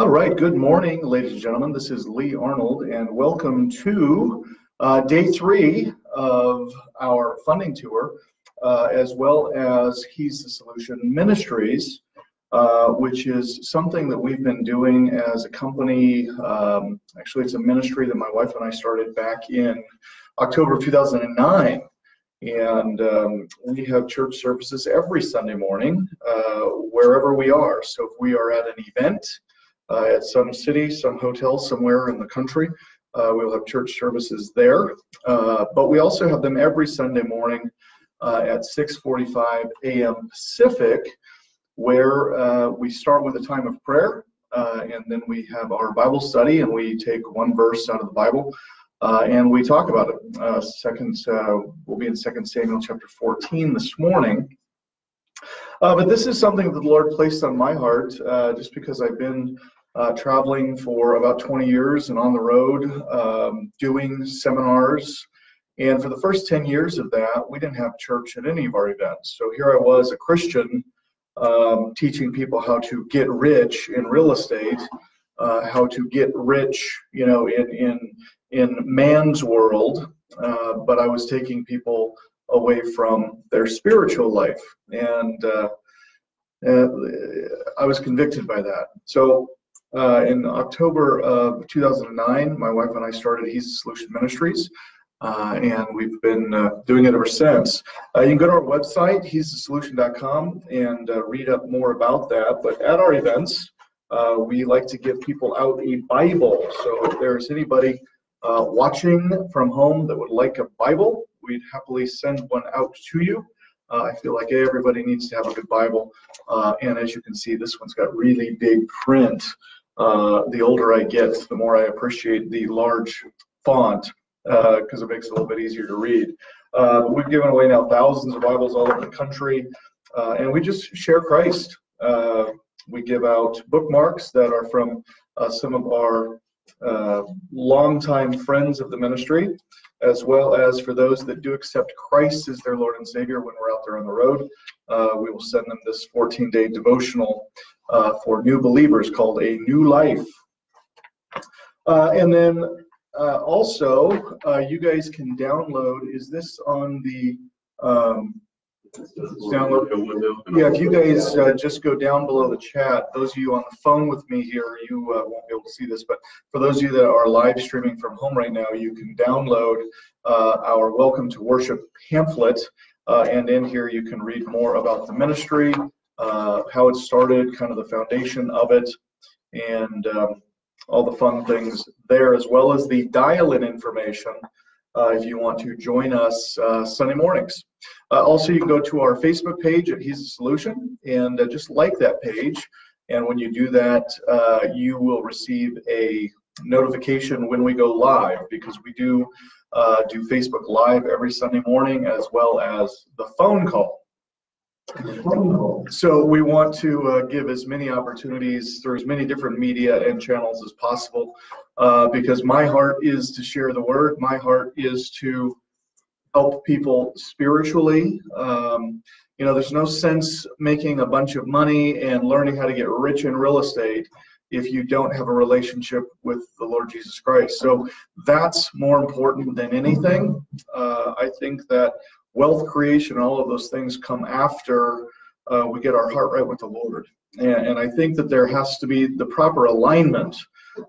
All right, good morning, ladies and gentlemen. This is Lee Arnold, and welcome to uh, day three of our funding tour, uh, as well as He's the Solution Ministries, uh, which is something that we've been doing as a company. Um, actually, it's a ministry that my wife and I started back in October of 2009. And um, we have church services every Sunday morning, uh, wherever we are. So if we are at an event, uh, at some city, some hotel somewhere in the country. Uh, we'll have church services there, uh, but we also have them every Sunday morning uh, at 6:45 a.m. Pacific, where uh, we start with a time of prayer, uh, and then we have our Bible study, and we take one verse out of the Bible. and we talk about it. second, we'll be in Second Samuel chapter 14 this morning. but this is something that the Lord placed on my heart, just because I've been uh, traveling for about 20 years and on the road um, doing seminars. And for the first 10 years of that, we didn't have church at any of our events. So here I was, a Christian, um, teaching people how to get rich in real estate, uh, how to get rich, you know, in in in man's world. Uh, but I was taking people away from their spiritual life, and uh, uh I was convicted by that. So uh, in October of 2009, my wife and I started He's the Solution Ministries, uh, and we've been uh, doing it ever since. Uh, you can go to our website, he'sthesolution.com, and uh, read up more about that. But at our events, uh, we like to give people out a Bible. So if there's anybody watching from home that would like a Bible, we'd happily send one out to you. Uh, I feel like everybody needs to have a good Bible. Uh, and as you can see, this one's got really big print. Uh, the older I get, the more I appreciate the large font because uh, it makes it a little bit easier to read. Uh, we've given away now thousands of Bibles all over the country, uh, and we just share Christ. Uh, we give out bookmarks that are from some of our longtime friends of the ministry, as well as for those that do accept Christ as their Lord and Savior when we're out there on the road. Uh, we will send them this 14 day devotional uh, for new believers called A New Life. Uh, and then uh, also, uh, you guys can download, is this on the um, download? Yeah, if you guys uh, just go down below the chat, those of you on the phone with me here, you uh, won't be able to see this, but for those of you that are live streaming from home right now, you can download our Welcome to Worship pamphlet. and in here, you can read more about the ministry, uh, how it started, kind of the foundation of it, and um, all the fun things there, as well as the dial-in information uh, if you want to join us uh, Sunday mornings. Uh, also, you can go to our Facebook page at He's the Solution and uh, just like that page. And when you do that, uh, you will receive a notification when we go live because we do do Facebook Live every Sunday morning as well as the phone call. So we want to uh, give as many opportunities through as many different media and channels as possible uh, because my heart is to share the word. My heart is to help people spiritually. Um, you know, there's no sense making a bunch of money and learning how to get rich in real estate if you don't have a relationship with the Lord Jesus Christ. So that's more important than anything. Uh, I think that wealth creation, all of those things come after uh, we get our heart right with the Lord. And, and, I think that there has to be the proper alignment.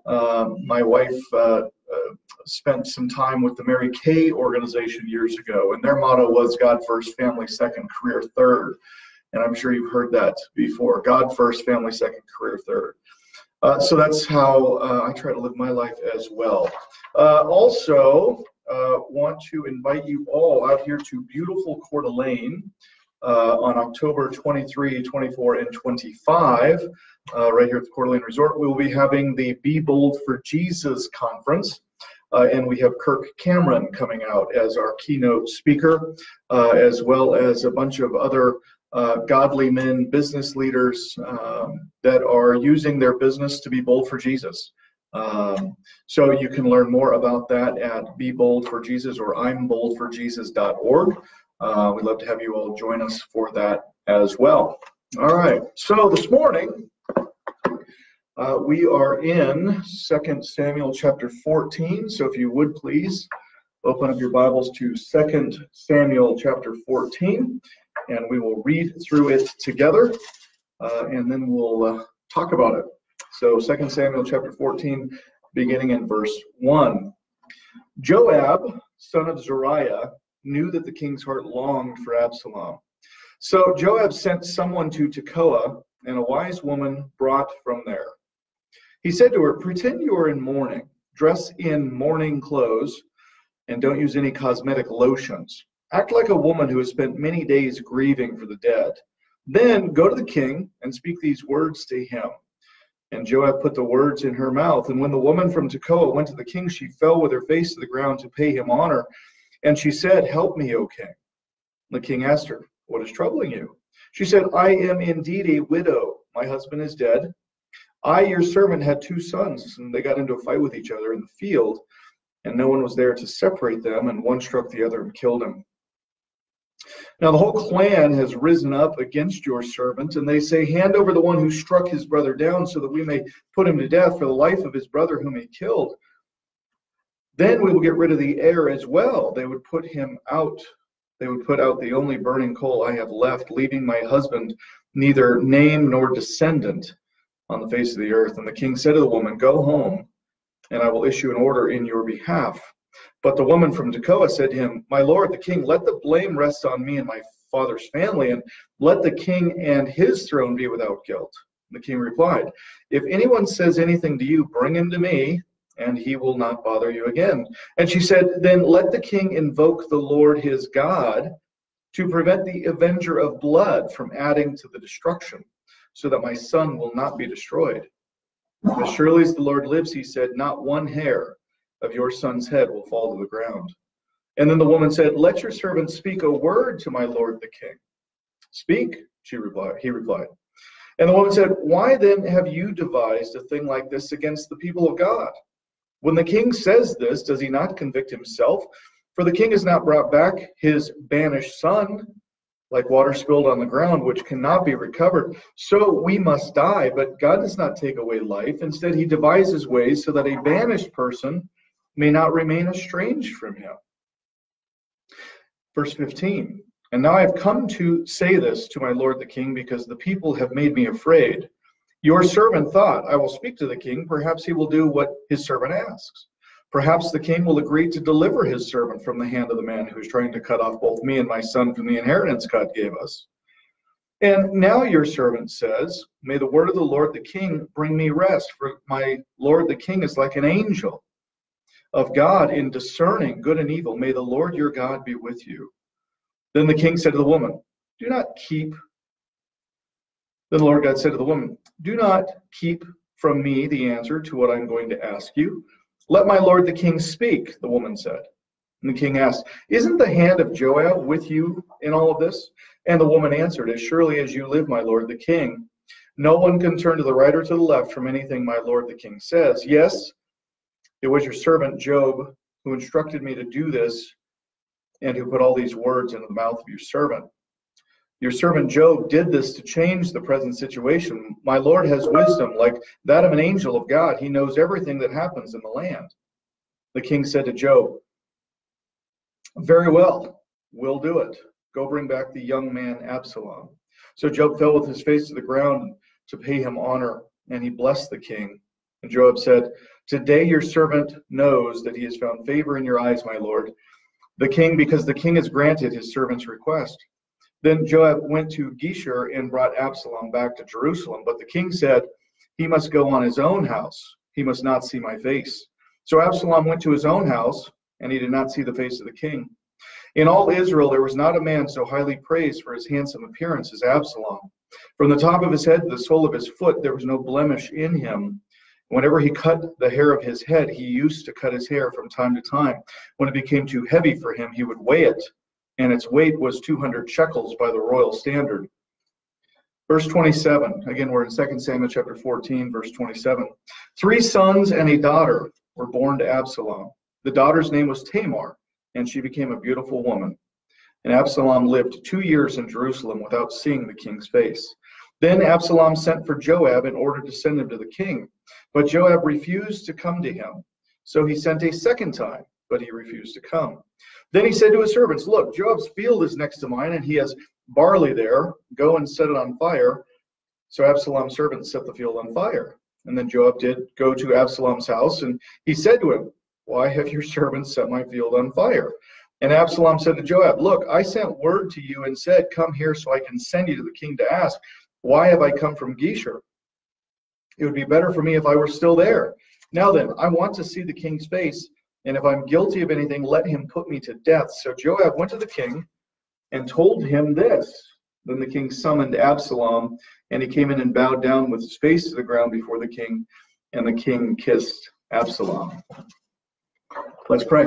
Uh, my wife uh, uh, spent some time with the Mary Kay organization years ago, and their motto was God first, family second, career third. And I'm sure you've heard that before God first, family second, career third. Uh, so that's how uh, I try to live my life as well. also, uh, want to invite you all out here to beautiful Coeur d'Alene uh, on October 23, 24, and 25, uh, right here at the Coeur d'Alene Resort. We will be having the Be Bold for Jesus conference. Uh, and we have Kirk Cameron coming out as our keynote speaker, uh, as well as a bunch of other uh, godly men, business leaders um, that are using their business to be bold for Jesus. Um, so you can learn more about that at Be Bold for Jesus or I'm Bold for Jesus.org. Uh, we'd love to have you all join us for that as well. All right. So this morning, Uh, we are in 2 Samuel chapter 14, so if you would please open up your Bibles to 2 Samuel chapter 14, and we will read through it together, uh, and then we'll uh, talk about it. So 2 Samuel chapter 14, beginning in verse 1. Joab, son of Zeruiah, knew that the king's heart longed for Absalom. So Joab sent someone to Tekoa, and a wise woman brought from there. He said to her, Pretend you are in mourning, dress in mourning clothes, and don't use any cosmetic lotions. Act like a woman who has spent many days grieving for the dead. Then go to the king and speak these words to him. And Joab put the words in her mouth. And when the woman from Tekoa went to the king, she fell with her face to the ground to pay him honor. And she said, Help me, O king. The king asked her, What is troubling you? She said, I am indeed a widow. My husband is dead. I, your servant, had two sons, and they got into a fight with each other in the field, and no one was there to separate them, and one struck the other and killed him. Now the whole clan has risen up against your servant, and they say, Hand over the one who struck his brother down, so that we may put him to death for the life of his brother whom he killed. Then we will get rid of the heir as well. They would put him out. They would put out the only burning coal I have left, leaving my husband neither name nor descendant on the face of the earth. And the king said to the woman, Go home, and I will issue an order in your behalf. But the woman from Tekoa said to him, My lord, the king, let the blame rest on me and my father's family, and let the king and his throne be without guilt. The king replied, If anyone says anything to you, bring him to me, and he will not bother you again. And she said, Then let the king invoke the Lord his God to prevent the avenger of blood from adding to the destruction so that my son will not be destroyed. As surely as the Lord lives, he said, not one hair of your son's head will fall to the ground. And then the woman said, Let your servant speak a word to my lord the king. Speak, she replied. He replied. And the woman said, Why then have you devised a thing like this against the people of God? When the king says this, does he not convict himself? For the king has not brought back his banished son, like water spilled on the ground, which cannot be recovered. So we must die, but God does not take away life. Instead, he devises ways so that a banished person may not remain estranged from him. Verse 15 And now I have come to say this to my lord the king, because the people have made me afraid. Your servant thought, I will speak to the king, perhaps he will do what his servant asks. Perhaps the king will agree to deliver his servant from the hand of the man who is trying to cut off both me and my son from the inheritance God gave us. And now your servant says, May the word of the Lord the king bring me rest, for my Lord the king is like an angel of God in discerning good and evil. May the Lord your God be with you. Then the king said to the woman, Do not keep. Then the Lord God said to the woman, Do not keep from me the answer to what I'm going to ask you. Let my lord the king speak, the woman said. And the king asked, Isn't the hand of Joab with you in all of this? And the woman answered, As surely as you live, my lord the king, no one can turn to the right or to the left from anything my lord the king says. Yes, it was your servant Joab who instructed me to do this and who put all these words into the mouth of your servant. Your servant Joab did this to change the present situation. My Lord has wisdom like that of an angel of God. He knows everything that happens in the land. The king said to Joab, Very well, we'll do it. Go bring back the young man Absalom. So Joab fell with his face to the ground to pay him honor, and he blessed the king. And Joab said, Today your servant knows that he has found favor in your eyes, my Lord. The king, because the king has granted his servant's request. Then Joab went to Geshur and brought Absalom back to Jerusalem. But the king said, He must go on his own house. He must not see my face. So Absalom went to his own house, and he did not see the face of the king. In all Israel, there was not a man so highly praised for his handsome appearance as Absalom. From the top of his head to the sole of his foot, there was no blemish in him. Whenever he cut the hair of his head, he used to cut his hair from time to time. When it became too heavy for him, he would weigh it and its weight was 200 shekels by the royal standard. Verse 27, again, we're in 2 Samuel chapter 14, verse 27. Three sons and a daughter were born to Absalom. The daughter's name was Tamar, and she became a beautiful woman. And Absalom lived two years in Jerusalem without seeing the king's face. Then Absalom sent for Joab in order to send him to the king. But Joab refused to come to him. So he sent a second time, but he refused to come. Then he said to his servants, Look, Joab's field is next to mine, and he has barley there. Go and set it on fire. So Absalom's servants set the field on fire. And then Joab did go to Absalom's house, and he said to him, Why have your servants set my field on fire? And Absalom said to Joab, Look, I sent word to you and said, Come here so I can send you to the king to ask, Why have I come from Geshur? It would be better for me if I were still there. Now then, I want to see the king's face, and if I'm guilty of anything, let him put me to death. So Joab went to the king and told him this. Then the king summoned Absalom, and he came in and bowed down with his face to the ground before the king, and the king kissed Absalom. Let's pray.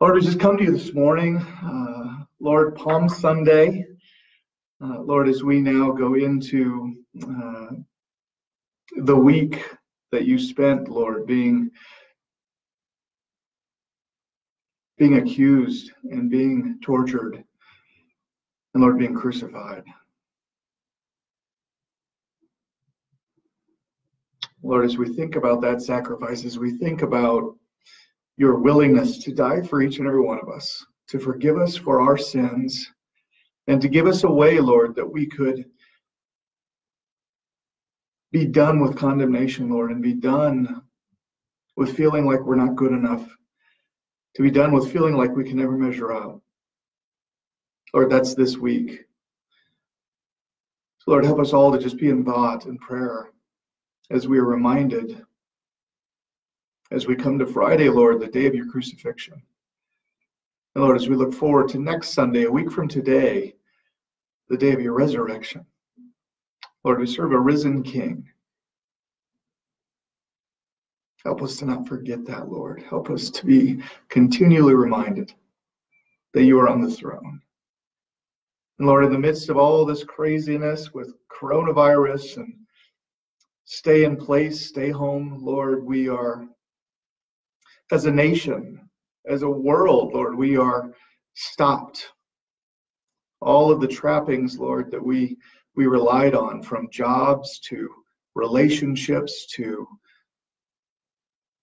Lord, we just come to you this morning. Uh, Lord, Palm Sunday. Uh, Lord, as we now go into uh, the week that you spent, Lord, being being accused and being tortured, and Lord, being crucified. Lord, as we think about that sacrifice, as we think about your willingness to die for each and every one of us, to forgive us for our sins, and to give us a way, Lord, that we could be done with condemnation, Lord, and be done with feeling like we're not good enough, to be done with feeling like we can never measure up. Lord, that's this week. So Lord, help us all to just be in thought and prayer as we are reminded as we come to Friday, Lord, the day of your crucifixion. And Lord, as we look forward to next Sunday, a week from today, the day of your resurrection. Lord, we serve a risen King. Help us to not forget that, Lord. Help us to be continually reminded that you are on the throne. And Lord, in the midst of all this craziness with coronavirus and stay in place, stay home, Lord, we are, as a nation, as a world, Lord, we are stopped. All of the trappings, Lord, that we we relied on from jobs to relationships to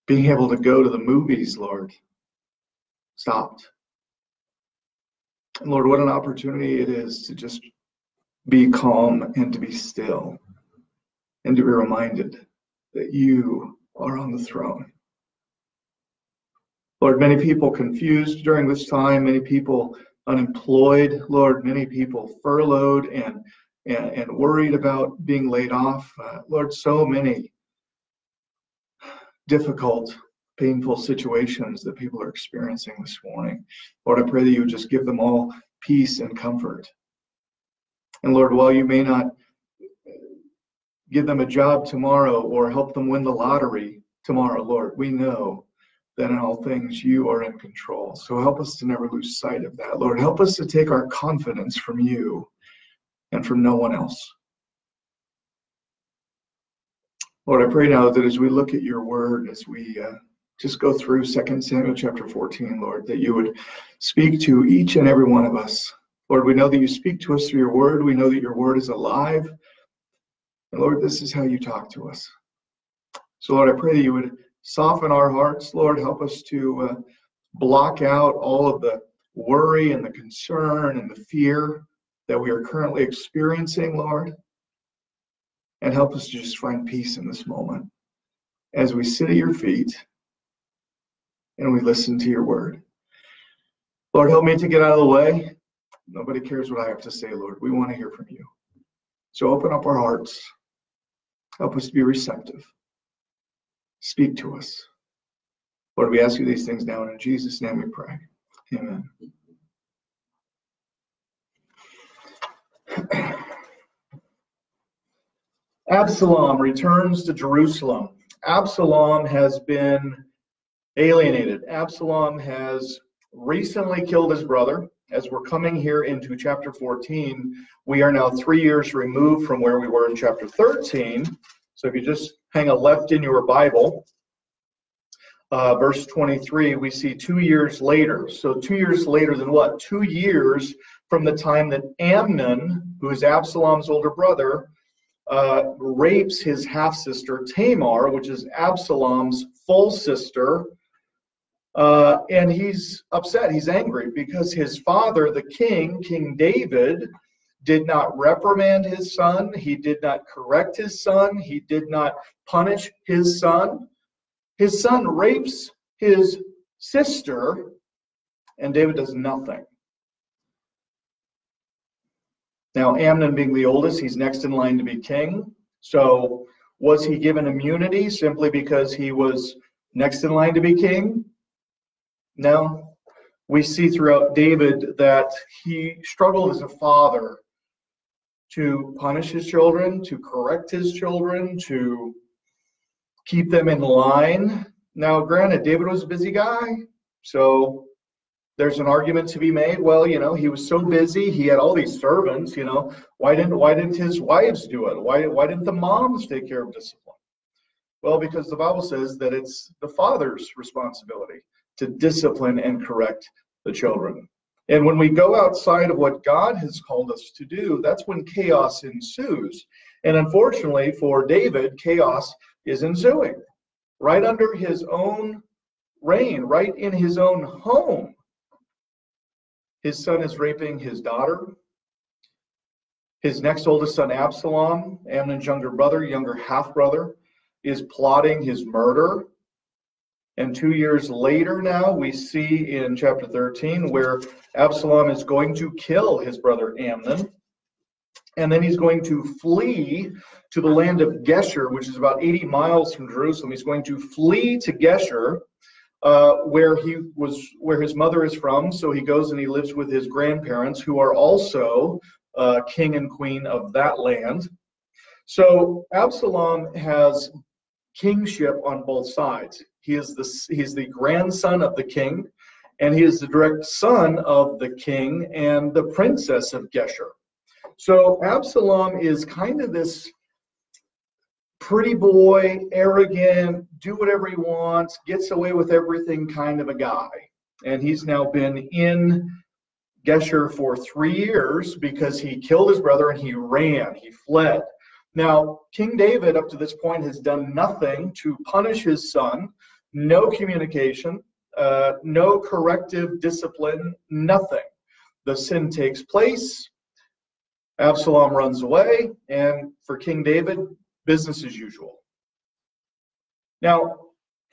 being able to go to the movies, Lord, stopped. And Lord, what an opportunity it is to just be calm and to be still and to be reminded that you are on the throne. Lord, many people confused during this time, many people unemployed, Lord, many people furloughed and and, and worried about being laid off. Uh, Lord, so many difficult, painful situations that people are experiencing this morning. Lord, I pray that you would just give them all peace and comfort. And Lord, while you may not give them a job tomorrow or help them win the lottery tomorrow, Lord, we know that in all things you are in control. So help us to never lose sight of that. Lord, help us to take our confidence from you and from no one else. Lord, I pray now that as we look at your word, as we uh, just go through 2 Samuel chapter 14, Lord, that you would speak to each and every one of us. Lord, we know that you speak to us through your word. We know that your word is alive. And Lord, this is how you talk to us. So, Lord, I pray that you would soften our hearts. Lord, help us to uh, block out all of the worry and the concern and the fear that we are currently experiencing, Lord. And help us to just find peace in this moment as we sit at your feet and we listen to your word. Lord, help me to get out of the way. Nobody cares what I have to say, Lord. We want to hear from you. So open up our hearts. Help us to be receptive. Speak to us. Lord, we ask you these things now, and in Jesus' name we pray. Amen. Absalom returns to Jerusalem. Absalom has been alienated. Absalom has recently killed his brother. As we're coming here into chapter 14, we are now three years removed from where we were in chapter 13. So if you just hang a left in your Bible, uh, verse 23, we see two years later. So two years later than what? Two years from the time that Amnon, who is Absalom's older brother, uh, rapes his half sister Tamar, which is Absalom's full sister. Uh, and he's upset, he's angry because his father, the king, King David, did not reprimand his son, he did not correct his son, he did not punish his son. His son rapes his sister, and David does nothing. Now, Amnon being the oldest, he's next in line to be king. So, was he given immunity simply because he was next in line to be king? No. We see throughout David that he struggled as a father to punish his children, to correct his children, to keep them in line. Now, granted, David was a busy guy, so there's an argument to be made well you know he was so busy he had all these servants you know why didn't why didn't his wives do it? Why why didn't the moms take care of discipline? Well because the bible says that it's the father's responsibility to discipline and correct the children. And when we go outside of what god has called us to do that's when chaos ensues. And unfortunately for david chaos is ensuing. Right under his own reign right in his own home his son is raping his daughter. His next oldest son, Absalom, Amnon's younger brother, younger half brother, is plotting his murder. And two years later, now we see in chapter 13 where Absalom is going to kill his brother Amnon. And then he's going to flee to the land of Geshur, which is about 80 miles from Jerusalem. He's going to flee to Geshur uh, where he was, where his mother is from. So he goes and he lives with his grandparents, who are also uh, king and queen of that land. So Absalom has kingship on both sides. He is the he's the grandson of the king, and he is the direct son of the king and the princess of Geshur. So Absalom is kind of this pretty boy, arrogant, do whatever he wants, gets away with everything kind of a guy. And he's now been in Geshur for three years because he killed his brother and he ran, he fled. Now, King David, up to this point, has done nothing to punish his son, no communication, uh, no corrective discipline, nothing. The sin takes place, Absalom runs away, and for King David, business as usual. Now,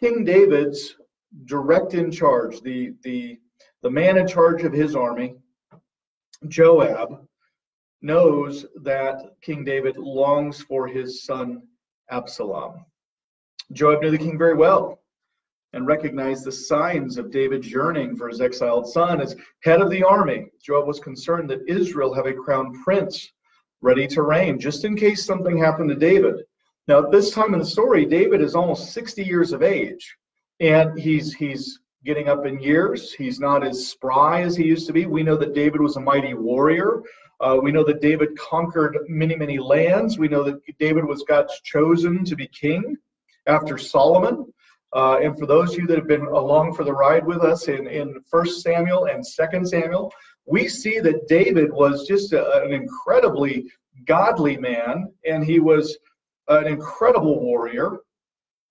King David's direct in charge, the, the, the man in charge of his army, Joab, knows that King David longs for his son Absalom. Joab knew the king very well and recognized the signs of David's yearning for his exiled son. As head of the army, Joab was concerned that Israel have a crown prince ready to reign, just in case something happened to David. Now, at this time in the story, David is almost 60 years of age, and he's he's getting up in years. He's not as spry as he used to be. We know that David was a mighty warrior. Uh, we know that David conquered many, many lands. We know that David was God's chosen to be king after Solomon. Uh, and for those of you that have been along for the ride with us in, in 1 Samuel and 2 Samuel, we see that David was just a, an incredibly godly man, and he was an incredible warrior.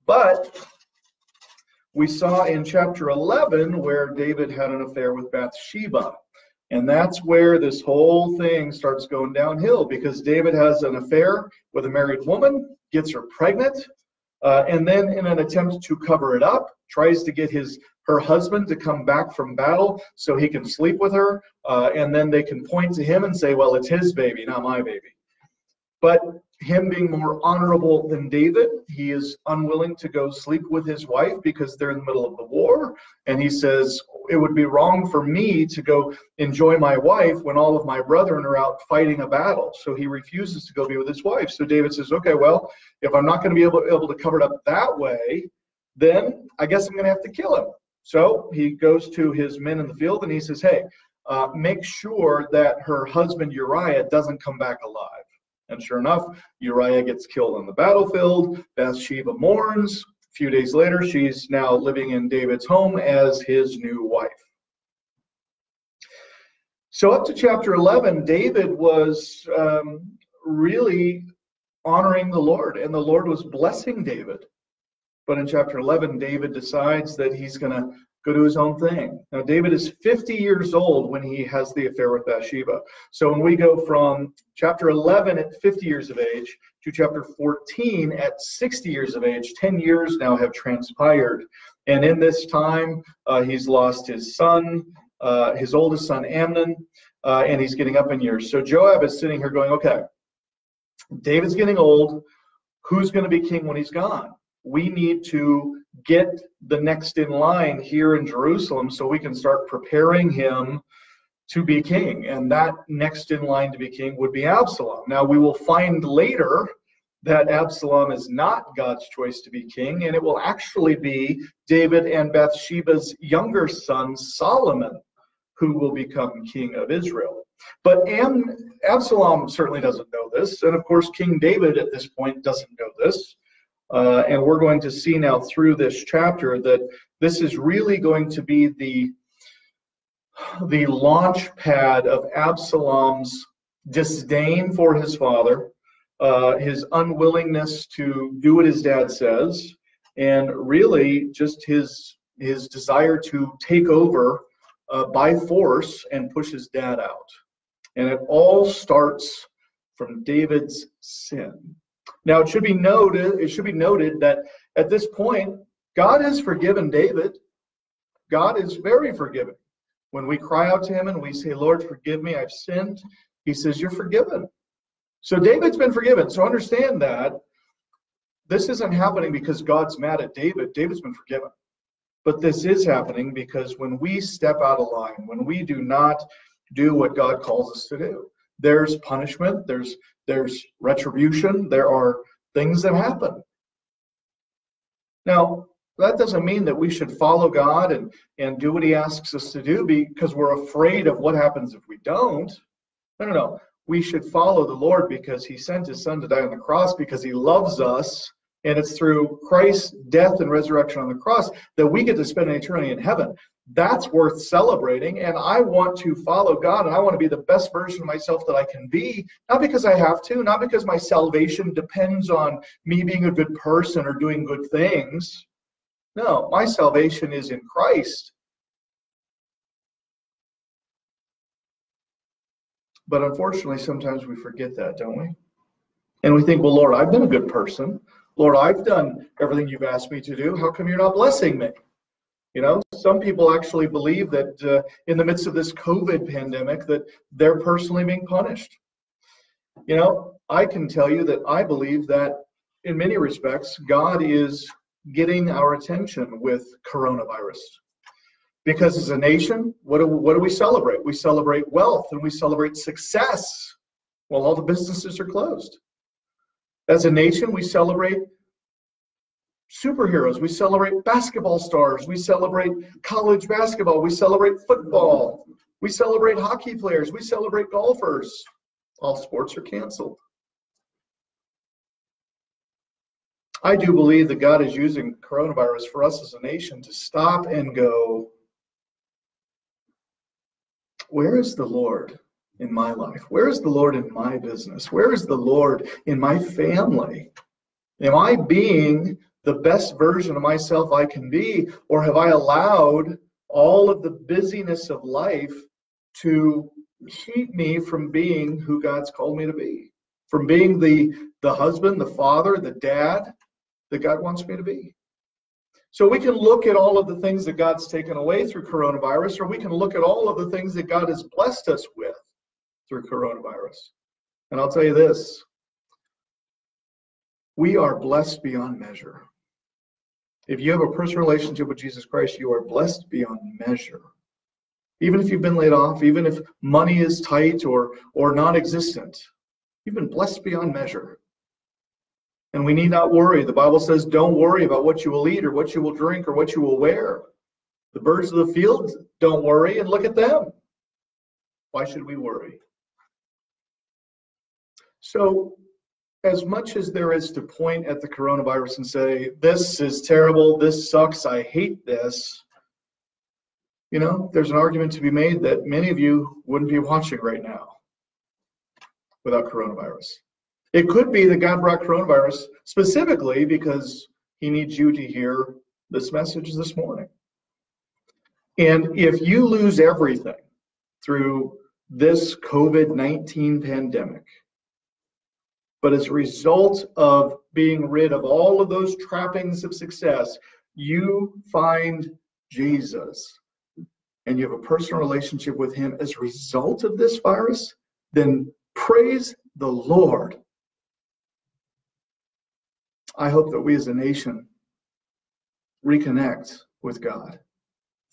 But we saw in chapter 11 where David had an affair with Bathsheba. And that's where this whole thing starts going downhill because David has an affair with a married woman, gets her pregnant, uh, and then in an attempt to cover it up, tries to get his her husband to come back from battle so he can sleep with her, uh, and then they can point to him and say, "Well, it's his baby, not my baby." But him being more honorable than David, he is unwilling to go sleep with his wife because they're in the middle of the war. And he says, It would be wrong for me to go enjoy my wife when all of my brethren are out fighting a battle. So he refuses to go be with his wife. So David says, Okay, well, if I'm not going to be able, able to cover it up that way, then I guess I'm going to have to kill him. So he goes to his men in the field and he says, Hey, uh, make sure that her husband Uriah doesn't come back alive. And sure enough, Uriah gets killed on the battlefield. Bathsheba mourns. A few days later, she's now living in David's home as his new wife. So, up to chapter 11, David was um, really honoring the Lord, and the Lord was blessing David. But in chapter 11, David decides that he's going to go to his own thing. Now, David is 50 years old when he has the affair with Bathsheba. So when we go from chapter 11 at 50 years of age to chapter 14 at 60 years of age, 10 years now have transpired. And in this time, uh, he's lost his son, uh, his oldest son, Amnon, uh, and he's getting up in years. So Joab is sitting here going, okay, David's getting old. Who's going to be king when he's gone? We need to get the next in line here in Jerusalem so we can start preparing him to be king. And that next in line to be king would be Absalom. Now, we will find later that Absalom is not God's choice to be king, and it will actually be David and Bathsheba's younger son, Solomon, who will become king of Israel. But Am, Absalom certainly doesn't know this, and of course, King David at this point doesn't know this. Uh, and we're going to see now through this chapter that this is really going to be the the launch pad of Absalom's disdain for his father, uh, his unwillingness to do what his dad says, and really just his his desire to take over uh, by force and push his dad out. And it all starts from David's sin. Now it should be noted, it should be noted that at this point, God has forgiven David. God is very forgiving. When we cry out to him and we say, Lord, forgive me, I've sinned, he says, You're forgiven. So David's been forgiven. So understand that this isn't happening because God's mad at David. David's been forgiven. But this is happening because when we step out of line, when we do not do what God calls us to do, there's punishment, there's there's retribution, there are things that happen. Now, that doesn't mean that we should follow God and, and do what He asks us to do because we're afraid of what happens if we don't. No, no, no. We should follow the Lord because He sent His Son to die on the cross because He loves us. And it's through Christ's death and resurrection on the cross that we get to spend an eternity in heaven that's worth celebrating. And I want to follow God and I want to be the best version of myself that I can be, not because I have to, not because my salvation depends on me being a good person or doing good things. No, my salvation is in Christ. But unfortunately, sometimes we forget that, don't we? And we think, well, Lord, I've been a good person. Lord, I've done everything you've asked me to do. How come you're not blessing me? You know, some people actually believe that uh, in the midst of this COVID pandemic that they're personally being punished. You know, I can tell you that I believe that in many respects, God is getting our attention with coronavirus. Because as a nation, what do, what do we celebrate? We celebrate wealth and we celebrate success while all the businesses are closed. As a nation, we celebrate superheroes. We celebrate basketball stars. We celebrate college basketball. We celebrate football. We celebrate hockey players. We celebrate golfers. All sports are canceled. I do believe that God is using coronavirus for us as a nation to stop and go, where is the Lord in my life? Where is the Lord in my business? Where is the Lord in my family? Am I being the best version of myself I can be? Or have I allowed all of the busyness of life to keep me from being who God's called me to be? From being the, the husband, the father, the dad that God wants me to be? So we can look at all of the things that God's taken away through coronavirus, or we can look at all of the things that God has blessed us with through coronavirus. And I'll tell you this we are blessed beyond measure. If you have a personal relationship with Jesus Christ, you are blessed beyond measure. Even if you've been laid off, even if money is tight or, or non existent, you've been blessed beyond measure. And we need not worry. The Bible says, don't worry about what you will eat or what you will drink or what you will wear. The birds of the field don't worry, and look at them. Why should we worry? So, as much as there is to point at the coronavirus and say, this is terrible, this sucks, I hate this, You know, there's an argument to be made that many of you wouldn't be watching right now without coronavirus. It could be that God brought coronavirus specifically because he needs you to hear this message this morning. And if you lose everything through this COVID 19 pandemic, but as a result of being rid of all of those trappings of success, you find Jesus and you have a personal relationship with him as a result of this virus, then praise the Lord. I hope that we as a nation reconnect with God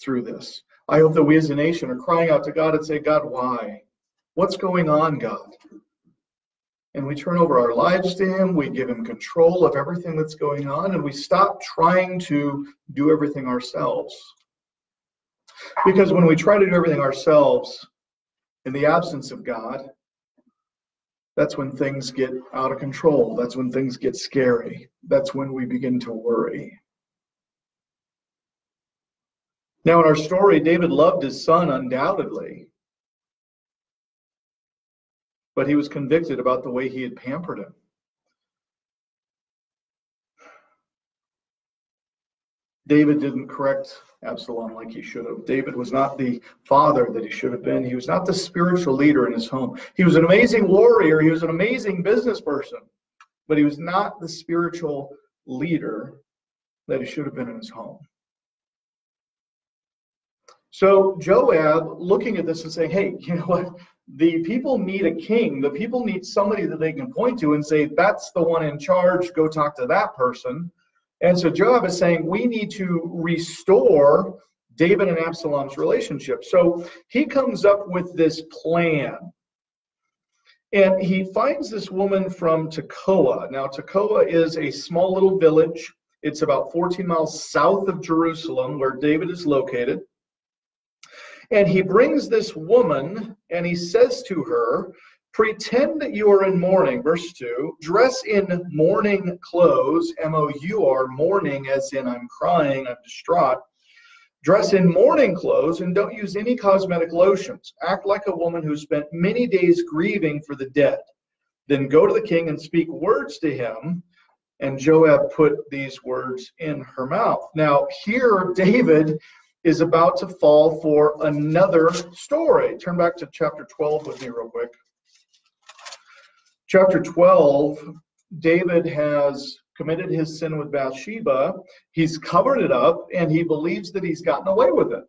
through this. I hope that we as a nation are crying out to God and say, God, why? What's going on, God? And we turn over our lives to Him, we give Him control of everything that's going on, and we stop trying to do everything ourselves. Because when we try to do everything ourselves in the absence of God, that's when things get out of control. That's when things get scary. That's when we begin to worry. Now, in our story, David loved his son undoubtedly, but he was convicted about the way he had pampered him. David didn't correct Absalom like he should have. David was not the father that he should have been. He was not the spiritual leader in his home. He was an amazing warrior, he was an amazing business person, but he was not the spiritual leader that he should have been in his home. So Joab looking at this and saying, hey, you know what? The people need a king. The people need somebody that they can point to and say, that's the one in charge. Go talk to that person. And so Joab is saying we need to restore David and Absalom's relationship. So he comes up with this plan. And he finds this woman from Tekoa. Now, Tekoa is a small little village. It's about 14 miles south of Jerusalem, where David is located. And he brings this woman and he says to her, Pretend that you are in mourning, verse 2. Dress in mourning clothes, M O U R, mourning as in I'm crying, I'm distraught. Dress in mourning clothes and don't use any cosmetic lotions. Act like a woman who spent many days grieving for the dead. Then go to the king and speak words to him. And Joab put these words in her mouth. Now, here, David is about to fall for another story. Turn back to chapter 12 with me, real quick. Chapter 12, David has committed his sin with Bathsheba. He's covered it up and he believes that he's gotten away with it.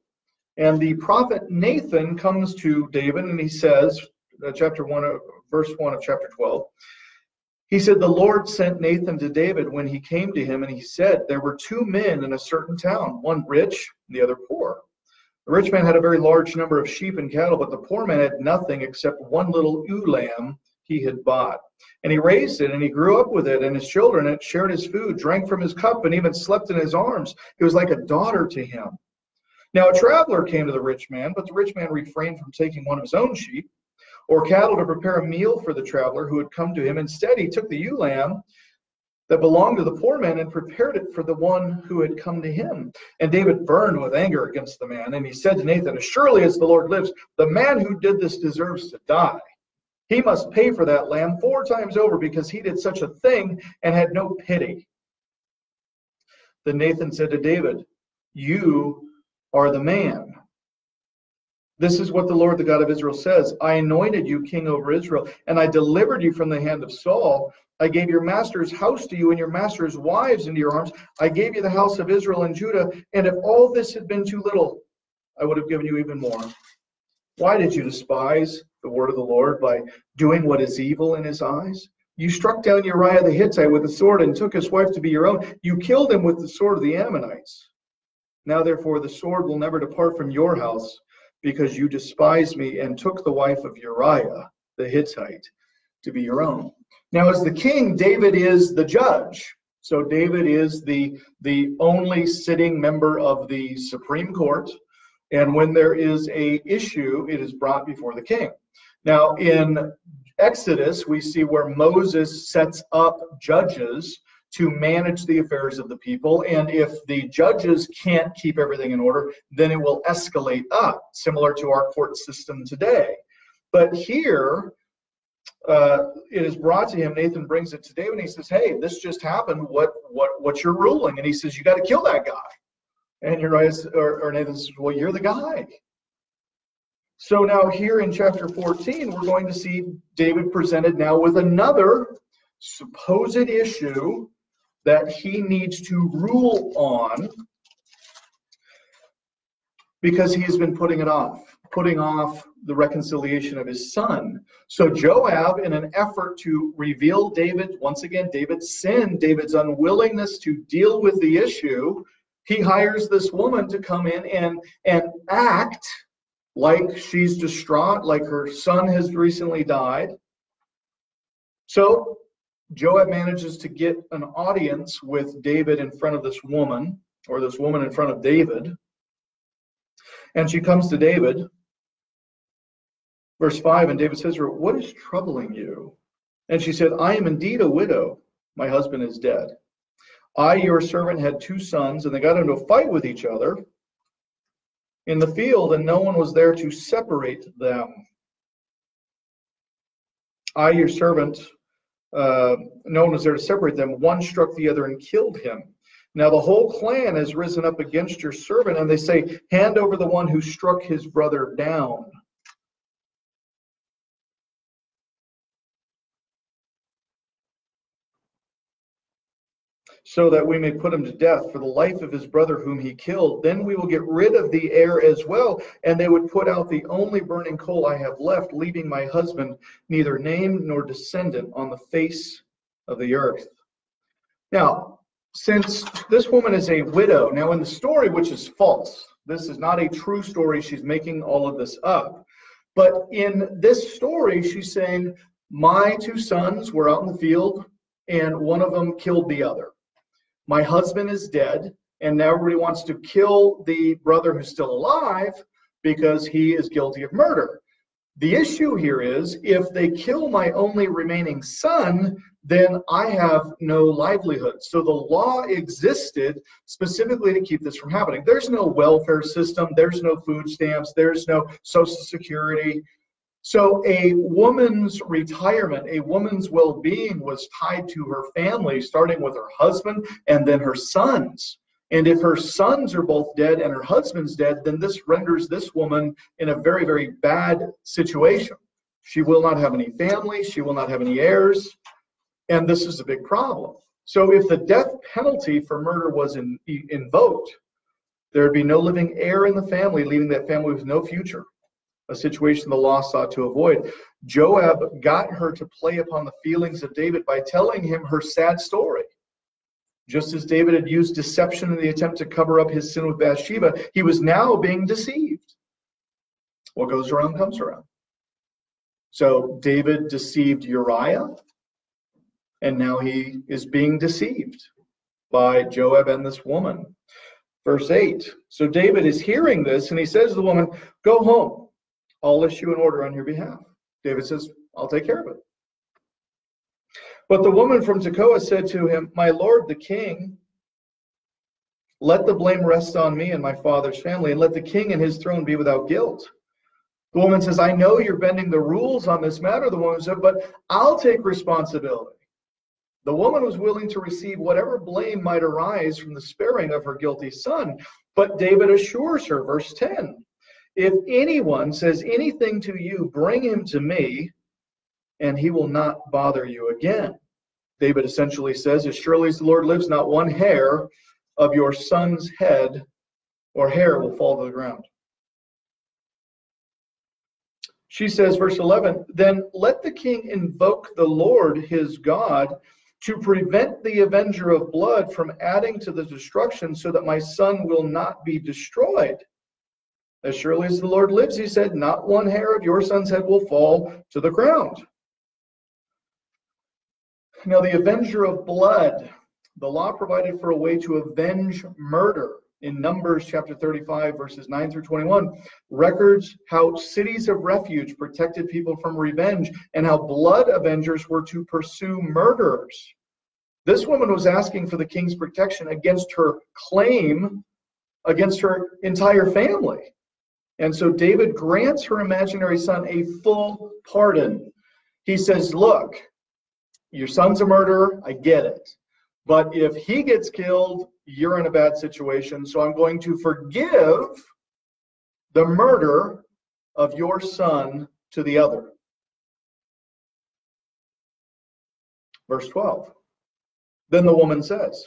And the prophet Nathan comes to David and he says, uh, chapter 1, of, verse 1 of chapter 12, he said, The Lord sent Nathan to David when he came to him, and he said, There were two men in a certain town, one rich and the other poor. The rich man had a very large number of sheep and cattle, but the poor man had nothing except one little ewe lamb he had bought. And he raised it and he grew up with it and his children and shared his food, drank from his cup, and even slept in his arms. It was like a daughter to him. Now a traveler came to the rich man, but the rich man refrained from taking one of his own sheep or cattle to prepare a meal for the traveler who had come to him. Instead, he took the ewe lamb that belonged to the poor man and prepared it for the one who had come to him. And David burned with anger against the man, and he said to Nathan, As surely as the Lord lives, the man who did this deserves to die. He must pay for that lamb four times over because he did such a thing and had no pity. Then Nathan said to David, You are the man. This is what the Lord, the God of Israel, says I anointed you king over Israel, and I delivered you from the hand of Saul. I gave your master's house to you and your master's wives into your arms. I gave you the house of Israel and Judah. And if all this had been too little, I would have given you even more. Why did you despise the word of the Lord by doing what is evil in his eyes? You struck down Uriah the Hittite with a sword and took his wife to be your own. You killed him with the sword of the Ammonites. Now, therefore, the sword will never depart from your house because you despised me and took the wife of Uriah the Hittite to be your own. Now, as the king, David is the judge. So David is the, the only sitting member of the Supreme Court. And when there is a issue, it is brought before the king. Now, in Exodus, we see where Moses sets up judges to manage the affairs of the people. And if the judges can't keep everything in order, then it will escalate up, similar to our court system today. But here, uh, it is brought to him. Nathan brings it to David, and he says, "Hey, this just happened. What, what, what's your ruling?" And he says, "You got to kill that guy." And Uriah or, or Nathan says, "Well, you're the guy." So now here in chapter 14, we're going to see David presented now with another supposed issue that he needs to rule on because he has been putting it off, putting off the reconciliation of his son. So Joab, in an effort to reveal David, once again, David's sin, David's unwillingness to deal with the issue, he hires this woman to come in and, and act like she's distraught, like her son has recently died. So Joab manages to get an audience with David in front of this woman, or this woman in front of David. And she comes to David. Verse 5, and David says to her, What is troubling you? And she said, I am indeed a widow. My husband is dead. I, your servant, had two sons, and they got into a fight with each other in the field, and no one was there to separate them. I, your servant, uh, no one was there to separate them. One struck the other and killed him. Now the whole clan has risen up against your servant, and they say, Hand over the one who struck his brother down. So that we may put him to death for the life of his brother whom he killed. Then we will get rid of the heir as well, and they would put out the only burning coal I have left, leaving my husband neither name nor descendant on the face of the earth. Now, since this woman is a widow, now in the story, which is false, this is not a true story, she's making all of this up. But in this story, she's saying, My two sons were out in the field, and one of them killed the other my husband is dead, and now everybody wants to kill the brother who's still alive because he is guilty of murder. The issue here is if they kill my only remaining son, then I have no livelihood. So the law existed specifically to keep this from happening. There's no welfare system, there's no food stamps, there's no social security. So a woman's retirement, a woman's well-being was tied to her family, starting with her husband and then her sons. And if her sons are both dead and her husband's dead, then this renders this woman in a very, very bad situation. She will not have any family, she will not have any heirs, and this is a big problem. So if the death penalty for murder was in, invoked, there would be no living heir in the family, leaving that family with no future a situation the law sought to avoid. Joab got her to play upon the feelings of David by telling him her sad story. Just as David had used deception in the attempt to cover up his sin with Bathsheba, he was now being deceived. What goes around comes around. So David deceived Uriah, and now he is being deceived by Joab and this woman. Verse 8 So David is hearing this, and he says to the woman, Go home I'll issue an order on your behalf. David says, I'll take care of it. But the woman from Tekoa said to him, My lord the king, let the blame rest on me and my father's family, and let the king and his throne be without guilt. The woman says, I know you're bending the rules on this matter. The woman said, But I'll take responsibility. The woman was willing to receive whatever blame might arise from the sparing of her guilty son. But David assures her, verse 10 if anyone says anything to you, bring him to me, and he will not bother you again. David essentially says, As surely as the Lord lives, not one hair of your son's head or hair will fall to the ground. She says, verse 11, Then let the king invoke the Lord his God to prevent the avenger of blood from adding to the destruction so that my son will not be destroyed. As surely as the Lord lives, he said, not one hair of your son's head will fall to the ground. Now, the avenger of blood, the law provided for a way to avenge murder in Numbers chapter 35, verses 9 through 21, records how cities of refuge protected people from revenge and how blood avengers were to pursue murderers. This woman was asking for the king's protection against her claim against her entire family. And so David grants her imaginary son a full pardon. He says, Look, your son's a murderer, I get it. But if he gets killed, you're in a bad situation. So I'm going to forgive the murder of your son to the other. Verse 12. Then the woman says,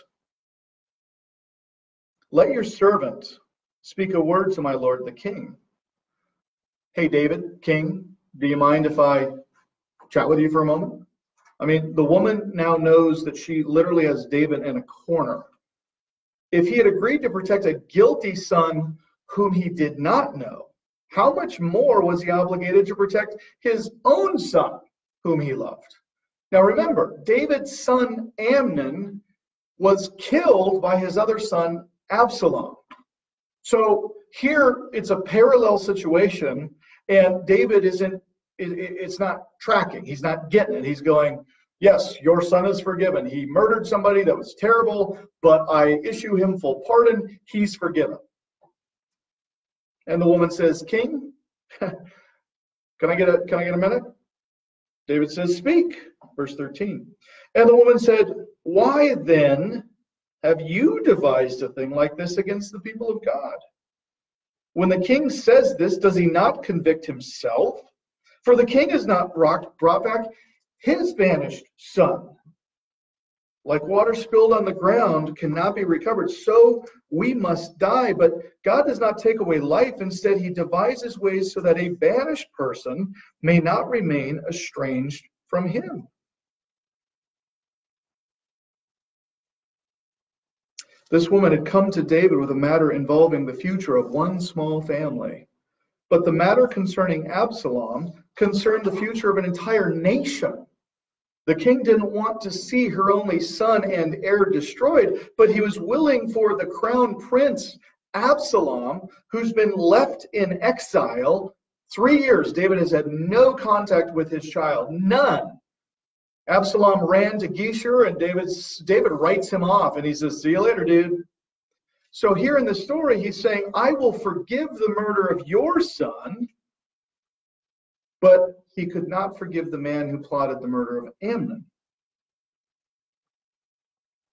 Let your servant speak a word to my lord the king. Hey, David, king, do you mind if I chat with you for a moment? I mean, the woman now knows that she literally has David in a corner. If he had agreed to protect a guilty son whom he did not know, how much more was he obligated to protect his own son whom he loved? Now remember, David's son Amnon was killed by his other son Absalom. So here it's a parallel situation, and David isn't, it's not tracking. He's not getting it. He's going, Yes, your son is forgiven. He murdered somebody that was terrible, but I issue him full pardon. He's forgiven. And the woman says, King, can I get a can I get a minute? David says, Speak. Verse 13. And the woman said, Why then have you devised a thing like this against the people of God? When the king says this, does he not convict himself? For the king has not brought, back his banished son. Like water spilled on the ground cannot be recovered, so we must die. But God does not take away life. Instead, he devises ways so that a banished person may not remain estranged from him. This woman had come to David with a matter involving the future of one small family. But the matter concerning Absalom concerned the future of an entire nation. The king didn't want to see her only son and heir destroyed, but he was willing for the crown prince, Absalom, who's been left in exile three years. David has had no contact with his child, none. Absalom ran to Geshur, and David's, David writes him off, and he says, See you later, dude. So here in the story, he's saying, I will forgive the murder of your son, but he could not forgive the man who plotted the murder of Amnon.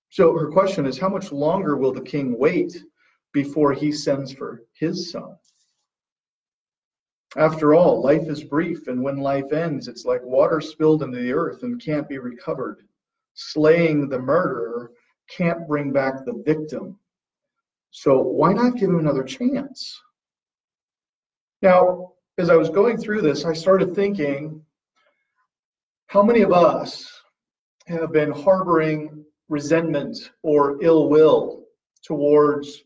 So her question is how much longer will the king wait before he sends for his son? After all, life is brief, and when life ends, it's like water spilled into the earth and can't be recovered. Slaying the murderer can't bring back the victim. So why not give him another chance? Now, as I was going through this, I started thinking how many of us have been harboring resentment or ill will towards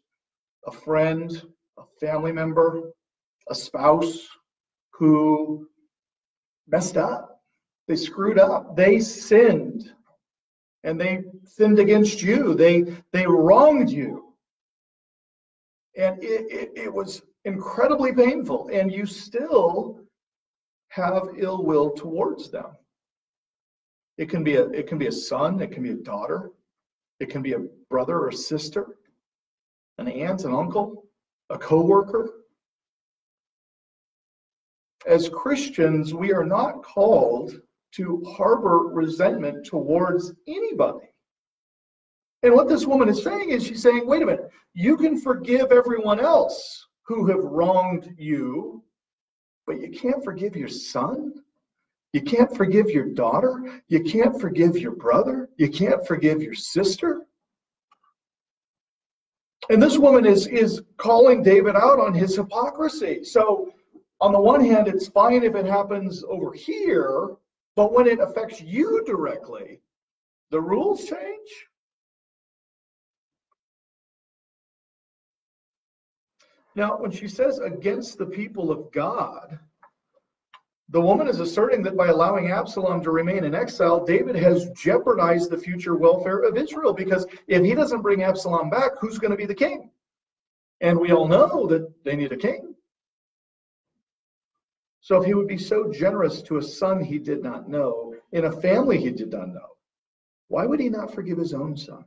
a friend, a family member, a spouse who messed up? They screwed up. They sinned. And they sinned against you. They they wronged you. And it, it, it was incredibly painful, and you still have ill will towards them. It can be a it can be a son, it can be a daughter, it can be a brother or sister, an aunt, an uncle, a coworker. As Christians, we are not called to harbor resentment towards anybody. And what this woman is saying is she's saying, wait a minute, you can forgive everyone else who have wronged you, but you can't forgive your son. You can't forgive your daughter. You can't forgive your brother. You can't forgive your sister. And this woman is, is calling David out on his hypocrisy. So, on the one hand, it's fine if it happens over here, but when it affects you directly, the rules change. Now, when she says against the people of God, the woman is asserting that by allowing Absalom to remain in exile, David has jeopardized the future welfare of Israel because if he doesn't bring Absalom back, who's going to be the king? And we all know that they need a king. So if he would be so generous to a son he did not know, in a family he did not know, why would he not forgive his own son?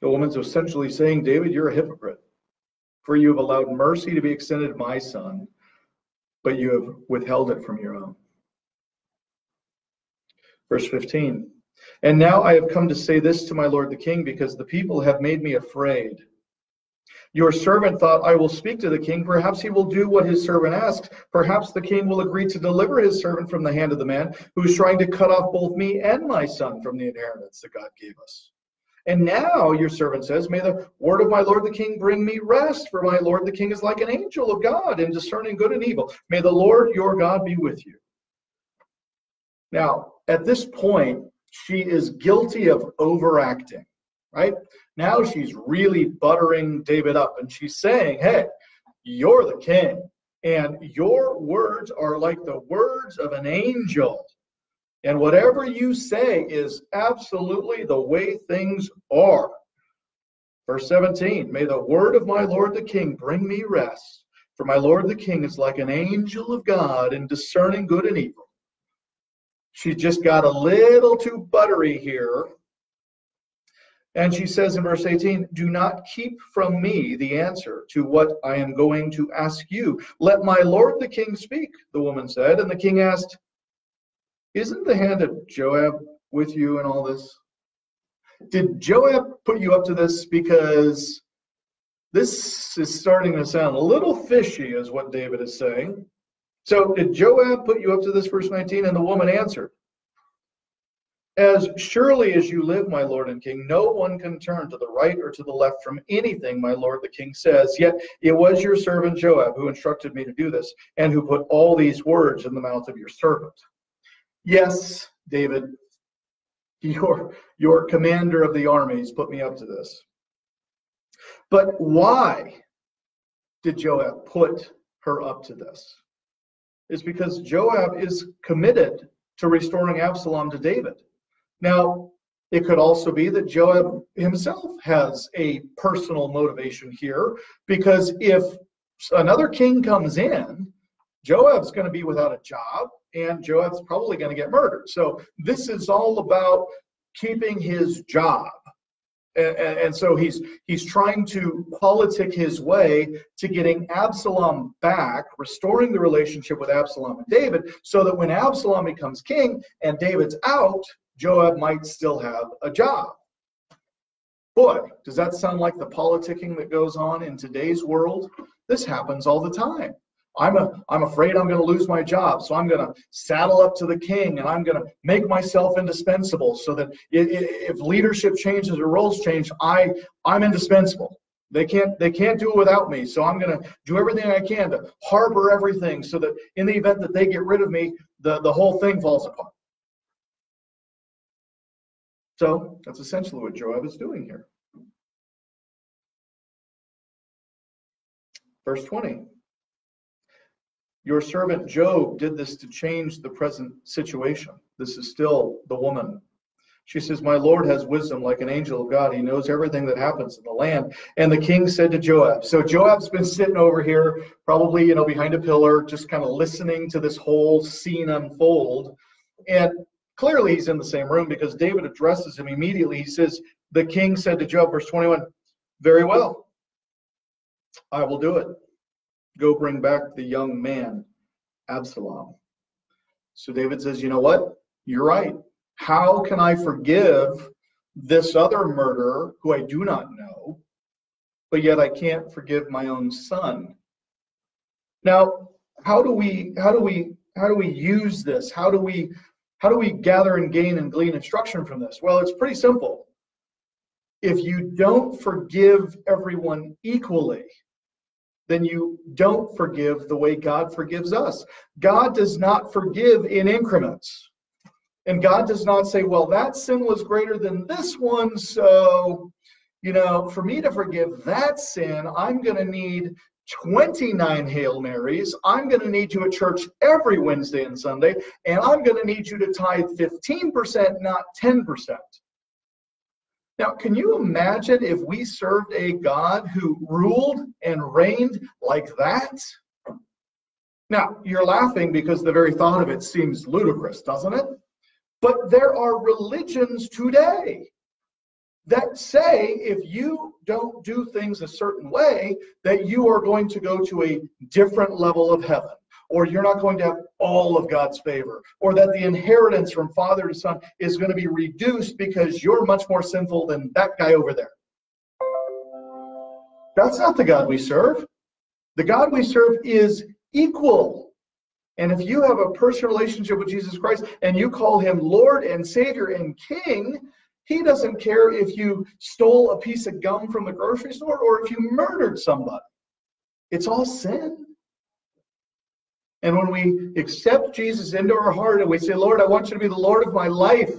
The woman's essentially saying, David, you're a hypocrite, for you have allowed mercy to be extended to my son, but you have withheld it from your own. Verse 15 And now I have come to say this to my lord the king, because the people have made me afraid. Your servant thought, I will speak to the king. Perhaps he will do what his servant asks. Perhaps the king will agree to deliver his servant from the hand of the man who is trying to cut off both me and my son from the inheritance that God gave us. And now your servant says, May the word of my Lord the King bring me rest, for my Lord the King is like an angel of God in discerning good and evil. May the Lord your God be with you. Now, at this point, she is guilty of overacting, right? Now she's really buttering David up and she's saying, Hey, you're the king, and your words are like the words of an angel. And whatever you say is absolutely the way things are. Verse 17 May the word of my Lord the King bring me rest, for my Lord the King is like an angel of God in discerning good and evil. She just got a little too buttery here. And she says in verse 18, Do not keep from me the answer to what I am going to ask you. Let my Lord the King speak, the woman said. And the king asked, isn't the hand of Joab with you in all this? Did Joab put you up to this? Because this is starting to sound a little fishy, is what David is saying. So, did Joab put you up to this? Verse 19, and the woman answered, As surely as you live, my lord and king, no one can turn to the right or to the left from anything my lord the king says. Yet it was your servant Joab who instructed me to do this, and who put all these words in the mouth of your servant. Yes, David, your, your commander of the armies put me up to this. But why did Joab put her up to this? Is because Joab is committed to restoring Absalom to David. Now, it could also be that Joab himself has a personal motivation here, because if another king comes in, Joab's going to be without a job and Joab's probably going to get murdered. So this is all about keeping his job. And, and, so he's he's trying to politic his way to getting Absalom back, restoring the relationship with Absalom and David, so that when Absalom becomes king and David's out, Joab might still have a job. Boy, does that sound like the politicking that goes on in today's world? This happens all the time. I'm, a, I'm afraid I'm going to lose my job. So I'm going to saddle up to the king and I'm going to make myself indispensable so that if, if leadership changes or roles change, I, I'm indispensable. They can't, they can't do it without me. So I'm going to do everything I can to harbor everything so that in the event that they get rid of me, the, the whole thing falls apart. So that's essentially what Joab is doing here. Verse 20. Your servant Joab did this to change the present situation. This is still the woman. She says, My Lord has wisdom like an angel of God. He knows everything that happens in the land. And the king said to Joab, So Joab's been sitting over here, probably, you know, behind a pillar, just kind of listening to this whole scene unfold. And clearly he's in the same room because David addresses him immediately. He says, The king said to Joab, verse 21, Very well, I will do it. Go bring back the young man, Absalom. So David says, You know what? You're right. How can I forgive this other murderer who I do not know, but yet I can't forgive my own son? Now, how do we how do we how do we use this? How do we how do we gather and gain and glean instruction from this? Well, it's pretty simple. If you don't forgive everyone equally, then you don't forgive the way God forgives us. God does not forgive in increments. And God does not say, well, that sin was greater than this one, so, you know, for me to forgive that sin, I'm going to need 29 Hail Marys. I'm going to need you at church every Wednesday and Sunday, and I'm going to need you to tithe 15%, not 10%. Now, can you imagine if we served a God who ruled and reigned like that? Now, you're laughing because the very thought of it seems ludicrous, doesn't it? But there are religions today that say if you don't do things a certain way, that you are going to go to a different level of heaven, or you're not going to have all of God's favor, or that the inheritance from father to son is going to be reduced because you're much more sinful than that guy over there. That's not the God we serve. The God we serve is equal. And if you have a personal relationship with Jesus Christ and you call him Lord and Savior and King, he doesn't care if you stole a piece of gum from the grocery store or if you murdered somebody. It's all sin. And when we accept Jesus into our heart and we say, Lord, I want you to be the Lord of my life,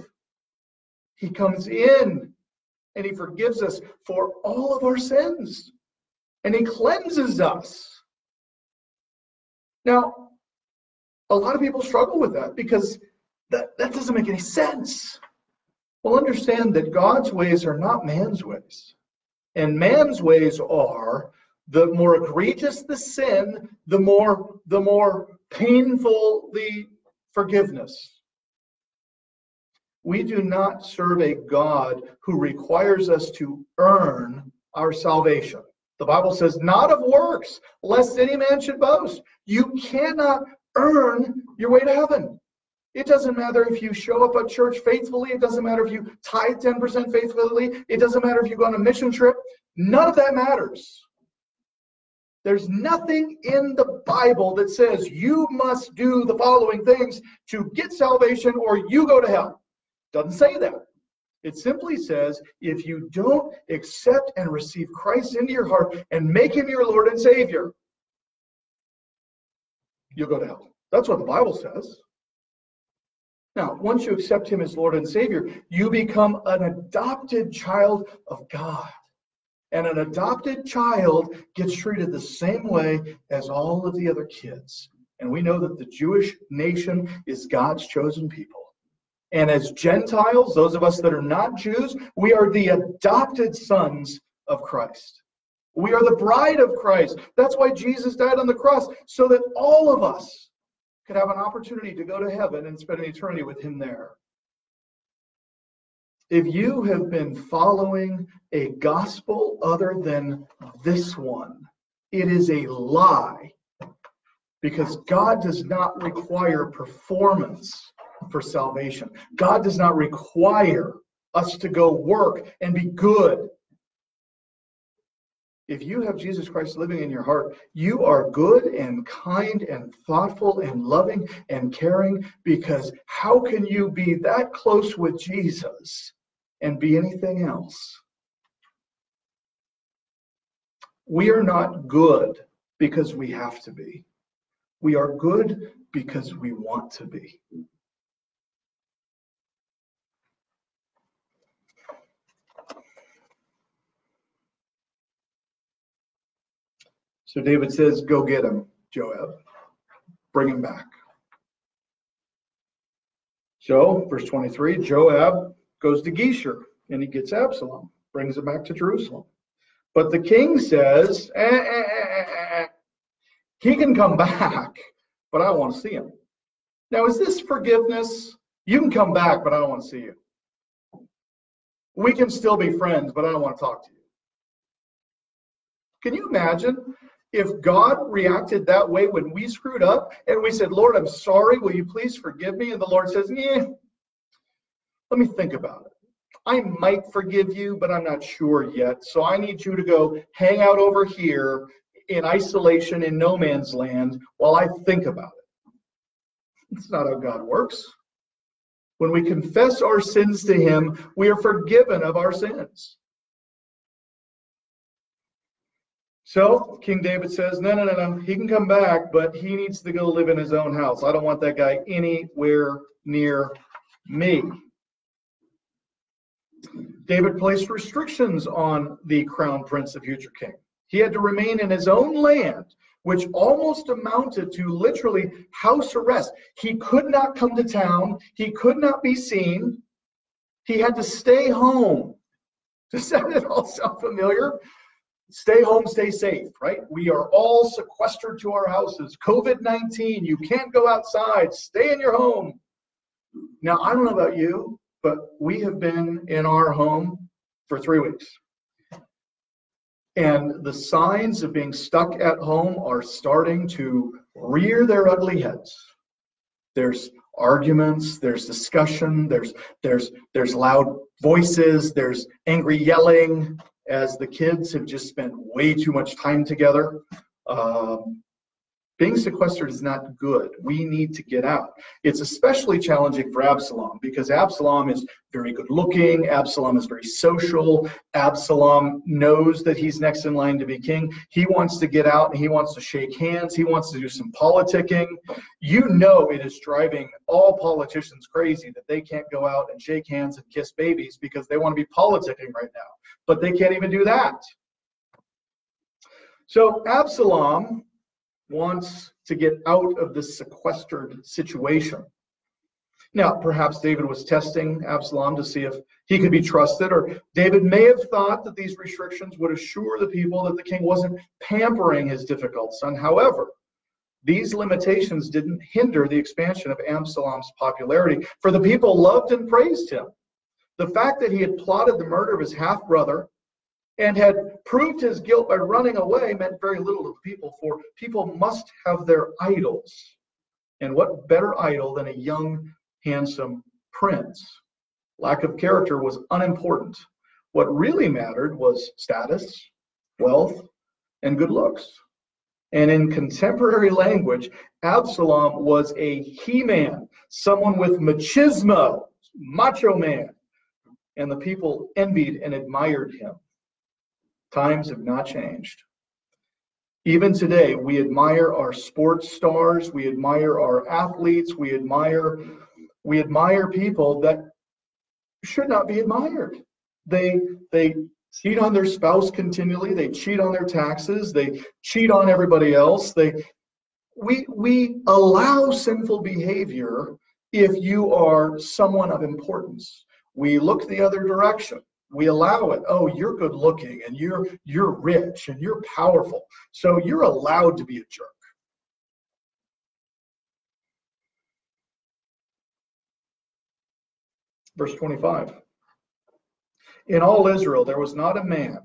he comes in and he forgives us for all of our sins and he cleanses us. Now, a lot of people struggle with that because that, that doesn't make any sense. Well, understand that God's ways are not man's ways. And man's ways are the more egregious the sin, the more the more painful the forgiveness. We do not serve a God who requires us to earn our salvation. The Bible says, not of works, lest any man should boast. You cannot earn your way to heaven. It doesn't matter if you show up at church faithfully. It doesn't matter if you tithe 10% faithfully. It doesn't matter if you go on a mission trip. None of that matters. There's nothing in the Bible that says you must do the following things to get salvation or you go to hell. Doesn't say that. It simply says if you don't accept and receive Christ into your heart and make him your Lord and Savior, you'll go to hell. That's what the Bible says. Now, once you accept him as Lord and Savior, you become an adopted child of God. And an adopted child gets treated the same way as all of the other kids. And we know that the Jewish nation is God's chosen people. And as Gentiles, those of us that are not Jews, we are the adopted sons of Christ. We are the bride of Christ. That's why Jesus died on the cross, so that all of us could have an opportunity to go to heaven and spend an eternity with Him there. If you have been following a gospel other than this one, it is a lie because God does not require performance for salvation. God does not require us to go work and be good. If you have Jesus Christ living in your heart, you are good and kind and thoughtful and loving and caring because how can you be that close with Jesus and be anything else? We are not good because we have to be. We are good because we want to be. So David says, Go get him, Joab. Bring him back. So, verse 23 Joab goes to Geshur and he gets Absalom, brings him back to Jerusalem. But the king says, eh, eh, eh, He can come back, but I want to see him. Now, is this forgiveness? You can come back, but I don't want to see you. We can still be friends, but I don't want to talk to you. Can you imagine if God reacted that way when we screwed up and we said, Lord, I'm sorry, will you please forgive me? And the Lord says, Yeah, let me think about it. I might forgive you, but I'm not sure yet. So I need you to go hang out over here in isolation in no man's land while I think about it. It's not how God works. When we confess our sins to Him, we are forgiven of our sins. So King David says, no, no, no, no. He can come back, but he needs to go live in his own house. I don't want that guy anywhere near me. David placed restrictions on the crown prince, the future king. He had to remain in his own land, which almost amounted to literally house arrest. He could not come to town. He could not be seen. He had to stay home. Does that all sound familiar? Stay home, stay safe, right? We are all sequestered to our houses. COVID 19, you can't go outside, stay in your home. Now, I don't know about you, but we have been in our home for three weeks. And the signs of being stuck at home are starting to rear their ugly heads. There's arguments, there's discussion, there's there's there's loud voices, there's angry yelling as the kids have just spent way too much time together. Um, being sequestered is not good. We need to get out. It's especially challenging for Absalom because Absalom is very good looking. Absalom is very social. Absalom knows that he's next in line to be king. He wants to get out and he wants to shake hands. He wants to do some politicking. You know, it is driving all politicians crazy that they can't go out and shake hands and kiss babies because they want to be politicking right now. But they can't even do that. So Absalom wants to get out of this sequestered situation. Now, perhaps David was testing Absalom to see if he could be trusted, or David may have thought that these restrictions would assure the people that the king wasn't pampering his difficult son. However, these limitations didn't hinder the expansion of Absalom's popularity, for the people loved and praised him. The fact that he had plotted the murder of his half brother and had proved his guilt by running away meant very little to the people, for people must have their idols. And what better idol than a young, handsome prince? Lack of character was unimportant. What really mattered was status, wealth, and good looks. And in contemporary language, Absalom was a he man, someone with machismo, macho man. And the people envied and admired him. Times have not changed. Even today, we admire our sports stars, we admire our athletes, we admire we admire people that should not be admired. They they cheat on their spouse continually, they cheat on their taxes, they cheat on everybody else. They we we allow sinful behavior if you are someone of importance. We look the other direction we allow it. Oh you're good looking and you're you're rich and you're powerful. So you're allowed to be a jerk. Verse 25 in all israel there was not a man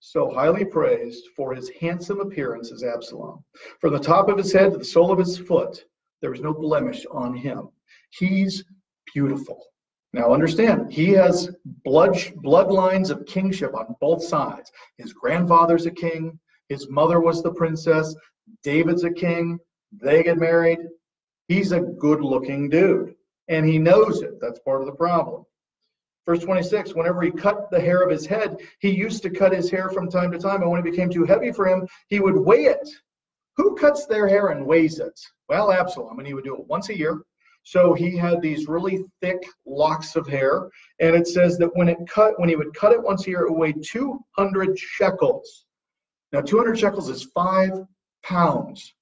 so highly praised for his handsome appearance as absalom. From the top of his head to the sole of his foot there was no blemish on him. He's beautiful now understand, he has blood bloodlines of kingship on both sides. His grandfather's a king, his mother was the princess, David's a king, they get married. He's a good-looking dude, and he knows it. That's part of the problem. Verse 26, whenever he cut the hair of his head, he used to cut his hair from time to time, and when it became too heavy for him, he would weigh it. Who cuts their hair and weighs it? Well, Absalom, and he would do it once a year so he had these really thick locks of hair, and it says that when it cut, when he would cut it once a year, it weighed 200 shekels. Now, 200 shekels is five pounds.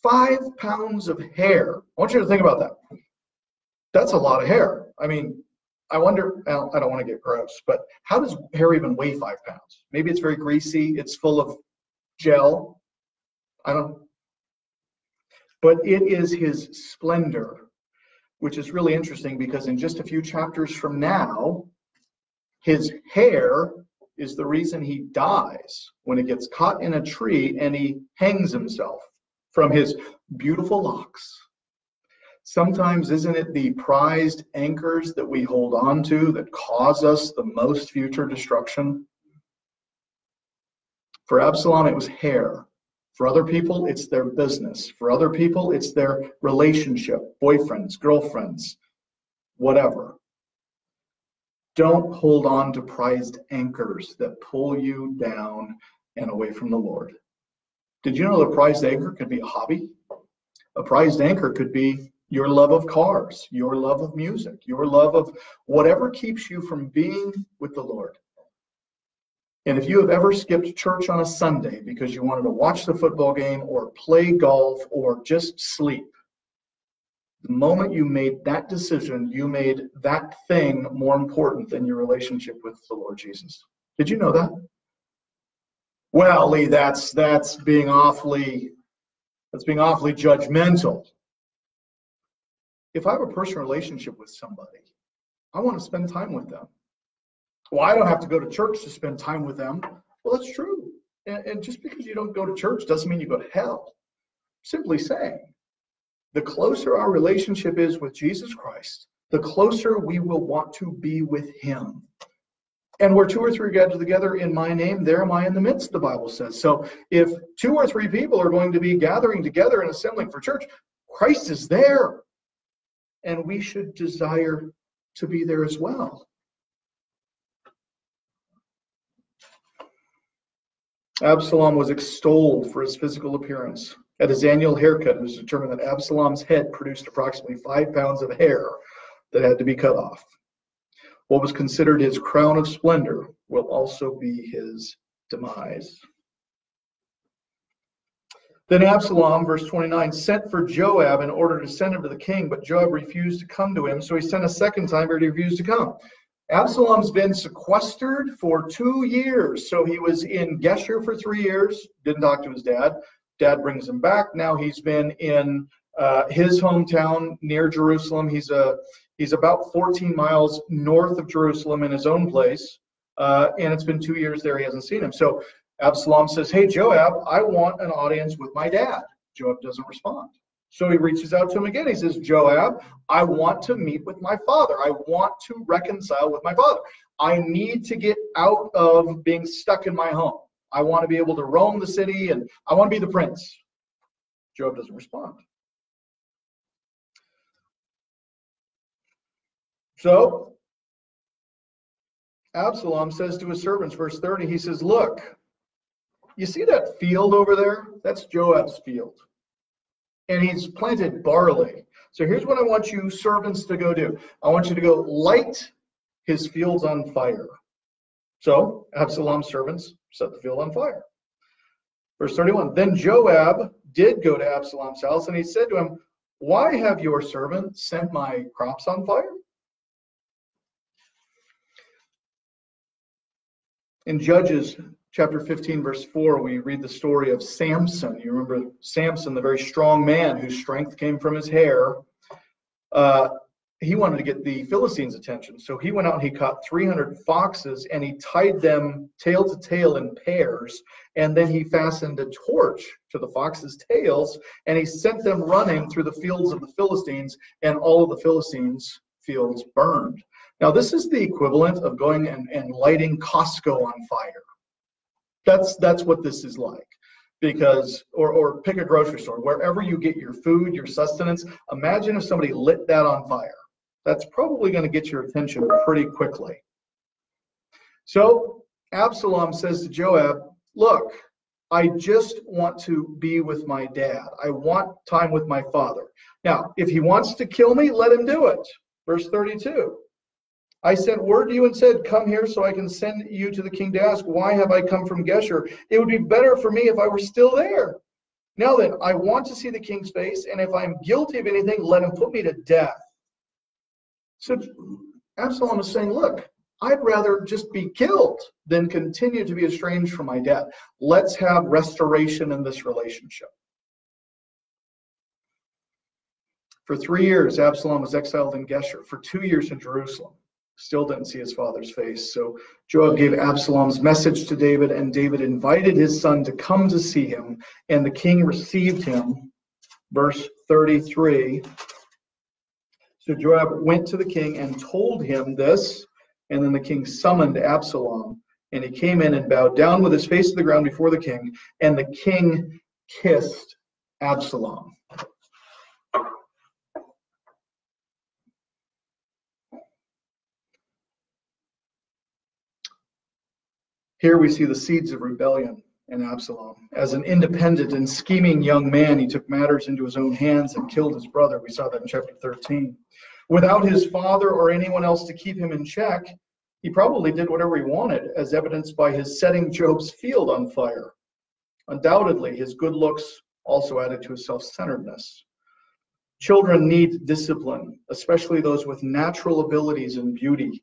Five pounds of hair. I want you to think about that. That's a lot of hair. I mean, I wonder, I don't want to get gross, but how does hair even weigh five pounds? Maybe it's very greasy, it's full of gel. I don't, but it is his splendor which is really interesting because in just a few chapters from now, his hair is the reason he dies when it gets caught in a tree and he hangs himself from his beautiful locks. Sometimes, isn't it the prized anchors that we hold on to that cause us the most future destruction? For Absalom, it was hair. For other people, it's their business. For other people, it's their relationship, boyfriends, girlfriends, whatever. Don't hold on to prized anchors that pull you down and away from the Lord. Did you know the prized anchor could be a hobby? A prized anchor could be your love of cars, your love of music, your love of whatever keeps you from being with the Lord. And if you have ever skipped church on a Sunday because you wanted to watch the football game or play golf or just sleep, the moment you made that decision, you made that thing more important than your relationship with the Lord Jesus. Did you know that? Well, Lee, that's that's being awfully that's being awfully judgmental. If I have a personal relationship with somebody, I want to spend time with them. Well, I don't have to go to church to spend time with them. Well, that's true. And, and just because you don't go to church doesn't mean you go to hell. Simply saying, the closer our relationship is with Jesus Christ, the closer we will want to be with him. And where two or three gather together in my name, there am I in the midst, the Bible says. So if two or three people are going to be gathering together and assembling for church, Christ is there. And we should desire to be there as well. Absalom was extolled for his physical appearance. At his annual haircut, it was determined that Absalom's head produced approximately five pounds of hair that had to be cut off. What was considered his crown of splendor will also be his demise. Then Absalom, verse 29, sent for Joab in order to send him to the king, but Joab refused to come to him. So he sent a second time, but he refused to come. Absalom's been sequestered for two years. So he was in Geshur for three years, didn't talk to his dad. Dad brings him back. Now he's been in uh, his hometown near Jerusalem. He's a he's about 14 miles north of Jerusalem in his own place, uh, and it's been two years there. He hasn't seen him. So Absalom says, "Hey Joab, I want an audience with my dad." Joab doesn't respond. So he reaches out to him again. He says, Joab, I want to meet with my father. I want to reconcile with my father. I need to get out of being stuck in my home. I want to be able to roam the city and I want to be the prince. Joab doesn't respond. So Absalom says to his servants, verse 30, he says, Look, you see that field over there? That's Joab's field. And he's planted barley. So here's what I want you servants to go do I want you to go light his fields on fire. So Absalom's servants set the field on fire. Verse 31 Then Joab did go to Absalom's house, and he said to him, Why have your servant sent my crops on fire? In Judges chapter 15, verse 4, we read the story of Samson. You remember Samson, the very strong man whose strength came from his hair. Uh, he wanted to get the Philistines' attention. So he went out and he caught 300 foxes and he tied them tail to tail in pairs. And then he fastened a torch to the foxes' tails and he sent them running through the fields of the Philistines, and all of the Philistines' fields burned. Now, this is the equivalent of going and, and lighting Costco on fire. That's, that's what this is like because or or pick a grocery store wherever you get your food your sustenance imagine if somebody lit that on fire that's probably going to get your attention pretty quickly. So Absalom says to Joab, Look, I just want to be with my dad. I want time with my father. Now, if he wants to kill me, let him do it. Verse 32. I sent word to you and said, Come here so I can send you to the king to ask, Why have I come from Geshur? It would be better for me if I were still there. Now then, I want to see the king's face, and if I'm guilty of anything, let him put me to death. So Absalom is saying, look, I'd rather just be killed than continue to be estranged from my dad. Let's have restoration in this relationship. For three years, Absalom was exiled in Geshur. For two years in Jerusalem. Still didn't see his father's face. So Joab gave Absalom's message to David, and David invited his son to come to see him, and the king received him. Verse 33 so Joab went to the king and told him this, and then the king summoned Absalom. And he came in and bowed down with his face to the ground before the king, and the king kissed Absalom. Here we see the seeds of rebellion in Absalom. As an independent and scheming young man, he took matters into his own hands and killed his brother. We saw that in chapter 13. Without his father or anyone else to keep him in check, he probably did whatever he wanted, as evidenced by his setting Joab's field on fire. Undoubtedly, his good looks also added to his self centeredness. Children need discipline, especially those with natural abilities and beauty.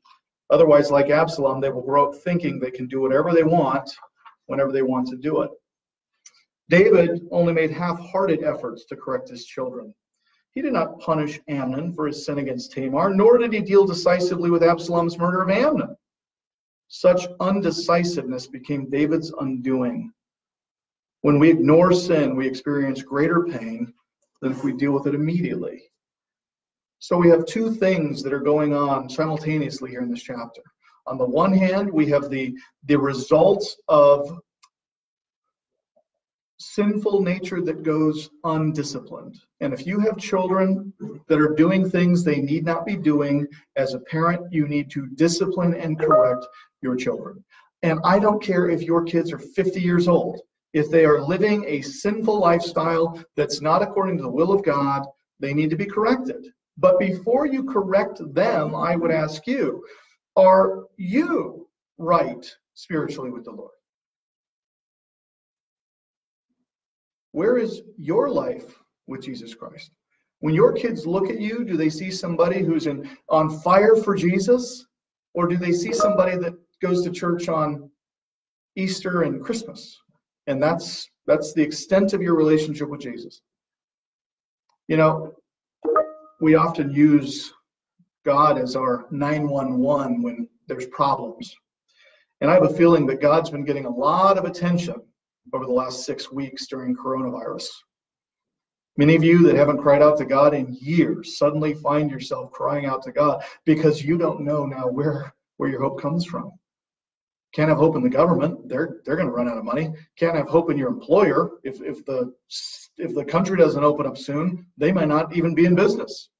Otherwise, like Absalom, they will grow up thinking they can do whatever they want whenever they want to do it. David only made half hearted efforts to correct his children. He did not punish Amnon for his sin against Tamar, nor did he deal decisively with Absalom's murder of Amnon. Such undecisiveness became David's undoing. When we ignore sin, we experience greater pain than if we deal with it immediately. So we have two things that are going on simultaneously here in this chapter. On the one hand, we have the, the results of sinful nature that goes undisciplined. And if you have children that are doing things they need not be doing, as a parent, you need to discipline and correct your children. And I don't care if your kids are 50 years old. If they are living a sinful lifestyle that's not according to the will of God, they need to be corrected. But before you correct them, I would ask you, are you right spiritually with the Lord? Where is your life with Jesus Christ? When your kids look at you, do they see somebody who's in, on fire for Jesus? Or do they see somebody that goes to church on Easter and Christmas? And that's that's the extent of your relationship with Jesus. You know, we often use God as our 911 when there's problems. And I have a feeling that God's been getting a lot of attention over the last six weeks during coronavirus. Many of you that haven't cried out to God in years suddenly find yourself crying out to God because you don't know now where, where your hope comes from. Can't have hope in the government; they're they're going to run out of money. Can't have hope in your employer if if the if the country doesn't open up soon, they might not even be in business.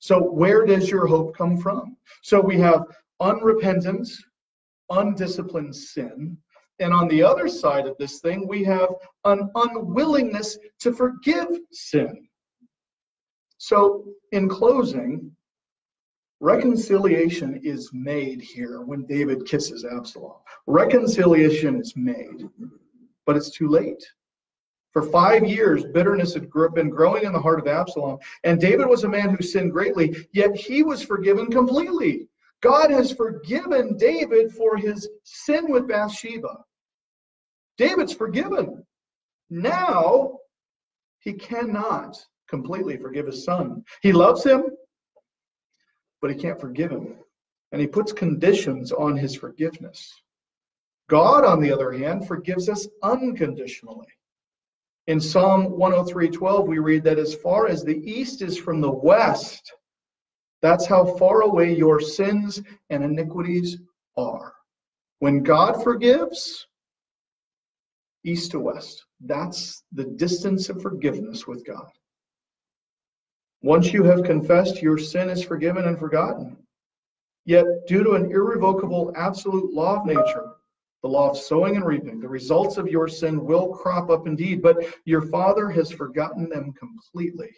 So where does your hope come from? So we have unrepentance, undisciplined sin and on the other side of this thing, we have an unwillingness to forgive sin. So, in closing, reconciliation is made here when David kisses Absalom. Reconciliation is made, but it's too late. For five years, bitterness had been growing in the heart of Absalom, and David was a man who sinned greatly, yet he was forgiven completely. God has forgiven David for his sin with Bathsheba. David's forgiven. Now he cannot completely forgive his son. He loves him, but he can't forgive him. And he puts conditions on his forgiveness. God, on the other hand, forgives us unconditionally. In Psalm 103:12, we read that as far as the east is from the west, that's how far away your sins and iniquities are. When God forgives, east to west. That's the distance of forgiveness with God. Once you have confessed, your sin is forgiven and forgotten. Yet, due to an irrevocable absolute law of nature, the law of sowing and reaping, the results of your sin will crop up indeed, but your Father has forgotten them completely.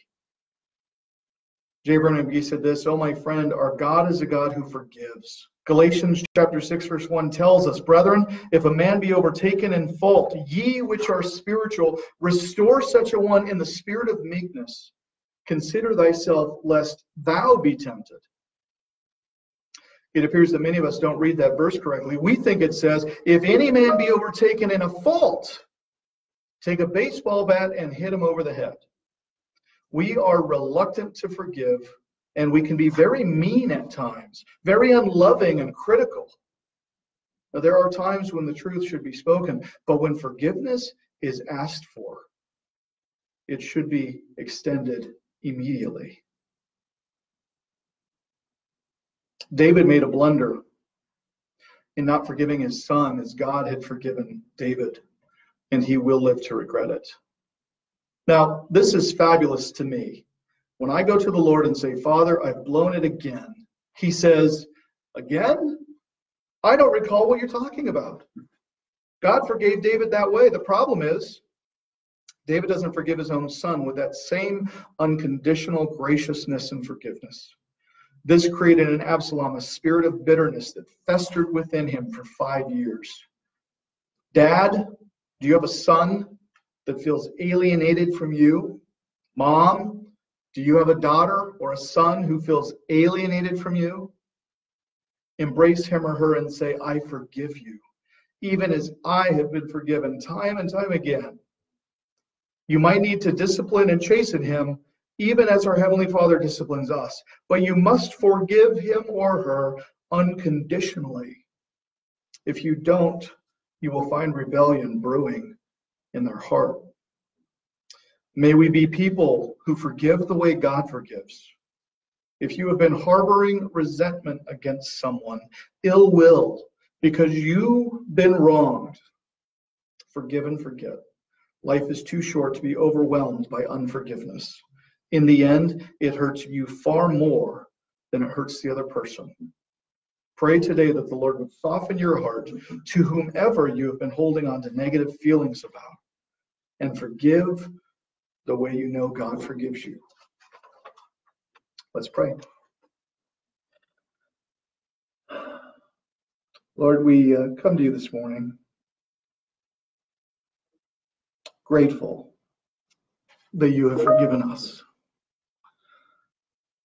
J. Vernon McGee said this, Oh, my friend, our God is a God who forgives. Galatians chapter 6, verse 1 tells us, Brethren, if a man be overtaken in fault, ye which are spiritual, restore such a one in the spirit of meekness. Consider thyself, lest thou be tempted. It appears that many of us don't read that verse correctly. We think it says, If any man be overtaken in a fault, take a baseball bat and hit him over the head. We are reluctant to forgive and we can be very mean at times, very unloving and critical. Now, there are times when the truth should be spoken, but when forgiveness is asked for, it should be extended immediately. David made a blunder in not forgiving his son as God had forgiven David, and he will live to regret it. Now, this is fabulous to me when I go to the Lord and say, Father, I've blown it again, he says, Again? I don't recall what you're talking about. God forgave David that way. The problem is, David doesn't forgive his own son with that same unconditional graciousness and forgiveness. This created in Absalom a spirit of bitterness that festered within him for five years. Dad, do you have a son that feels alienated from you? Mom, do you have a daughter or a son who feels alienated from you? Embrace him or her and say, I forgive you. even as I have been forgiven time and time again. You might need to discipline and chasten him, even as our Heavenly Father disciplines us, but you must forgive him or her unconditionally. If you don't, you will find rebellion brewing in their heart. May we be people who forgive the way God forgives. If you have been harboring resentment against someone, ill will, because you've been wronged, forgive and forget. Life is too short to be overwhelmed by unforgiveness. In the end, it hurts you far more than it hurts the other person. Pray today that the Lord would soften your heart to whomever you have been holding on to negative feelings about and forgive the way you know God forgives you. Let's pray. Lord, we uh, come to you this morning grateful that you have forgiven us.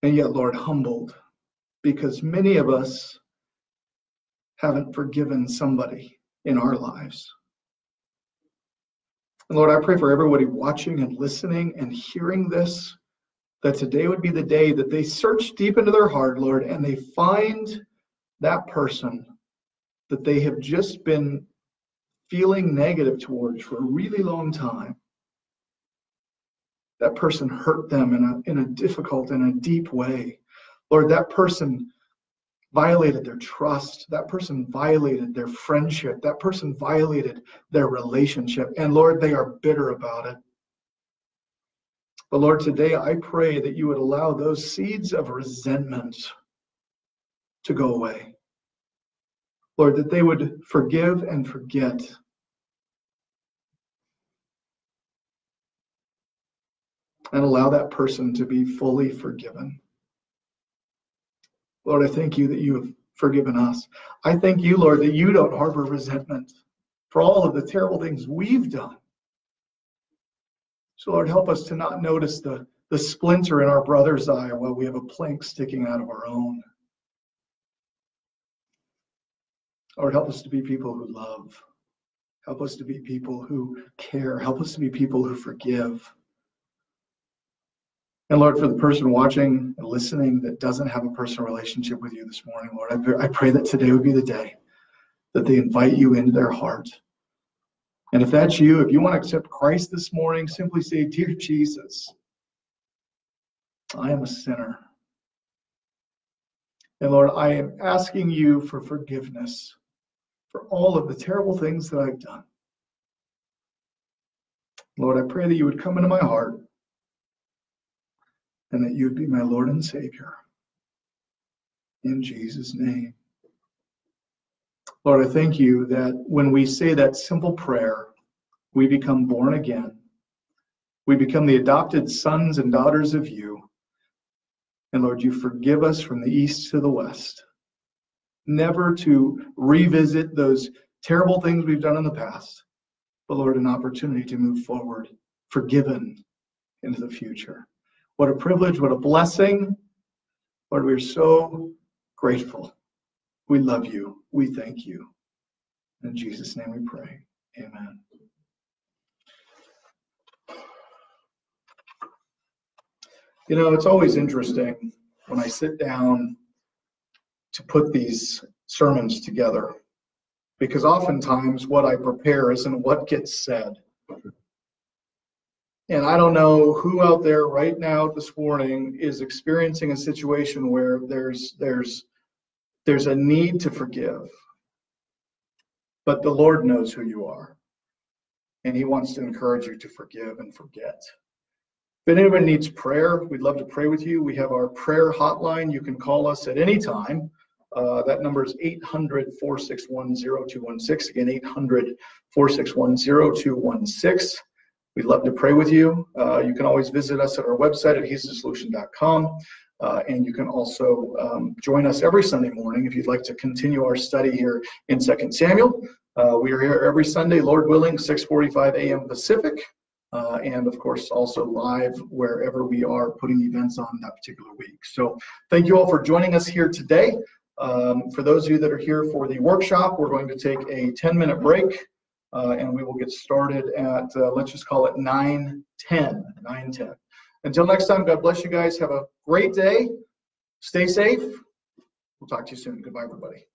And yet, Lord, humbled because many of us haven't forgiven somebody in our lives. And Lord, I pray for everybody watching and listening and hearing this, that today would be the day that they search deep into their heart, Lord, and they find that person that they have just been feeling negative towards for a really long time. That person hurt them in a, in a difficult and a deep way. Lord, that person violated their trust. That person violated their friendship. That person violated their relationship. And Lord, they are bitter about it. But Lord, today I pray that you would allow those seeds of resentment to go away. Lord, that they would forgive and forget. And allow that person to be fully forgiven. Lord, I thank you that you have forgiven us. I thank you, Lord, that you don't harbor resentment for all of the terrible things we've done. So, Lord, help us to not notice the, the splinter in our brother's eye while we have a plank sticking out of our own. Lord, help us to be people who love. Help us to be people who care. Help us to be people who forgive. And Lord, for the person watching and listening that doesn't have a personal relationship with you this morning, Lord, I pray that today would be the day that they invite you into their heart. And if that's you, if you want to accept Christ this morning, simply say, Dear Jesus, I am a sinner. And Lord, I am asking you for forgiveness for all of the terrible things that I've done. Lord, I pray that you would come into my heart and that you'd be my Lord and Savior. In Jesus' name. Lord, I thank you that when we say that simple prayer, we become born again. We become the adopted sons and daughters of you. And Lord, you forgive us from the east to the west. Never to revisit those terrible things we've done in the past, but Lord, an opportunity to move forward, forgiven into the future. What a privilege, what a blessing. Lord, we're so grateful. We love you. We thank you. In Jesus' name we pray. Amen. You know, it's always interesting when I sit down to put these sermons together because oftentimes what I prepare isn't what gets said. And I don't know who out there right now this morning is experiencing a situation where there's there's there's a need to forgive. But the Lord knows who you are. And he wants to encourage you to forgive and forget. If anyone needs prayer, we'd love to pray with you. We have our prayer hotline. You can call us at any time. Uh, that number is 800 461 0216. Again, 800 461 0216. We'd love to pray with you. Uh, you can always visit us at our website at he'sthesolution.com. Uh, and you can also um, join us every Sunday morning if you'd like to continue our study here in 2 Samuel. Uh, we are here every Sunday, Lord willing, 6:45 a.m. Pacific, uh, and of course also live wherever we are putting events on that particular week. So thank you all for joining us here today. Um, For those of you that are here for the workshop, we're going to take a 10-minute break, uh, and we will get started at, uh, let's just call it 9:10, 9:10. Until next time, God bless you guys. Have a great day. Stay safe. We'll talk to you soon. Goodbye, everybody.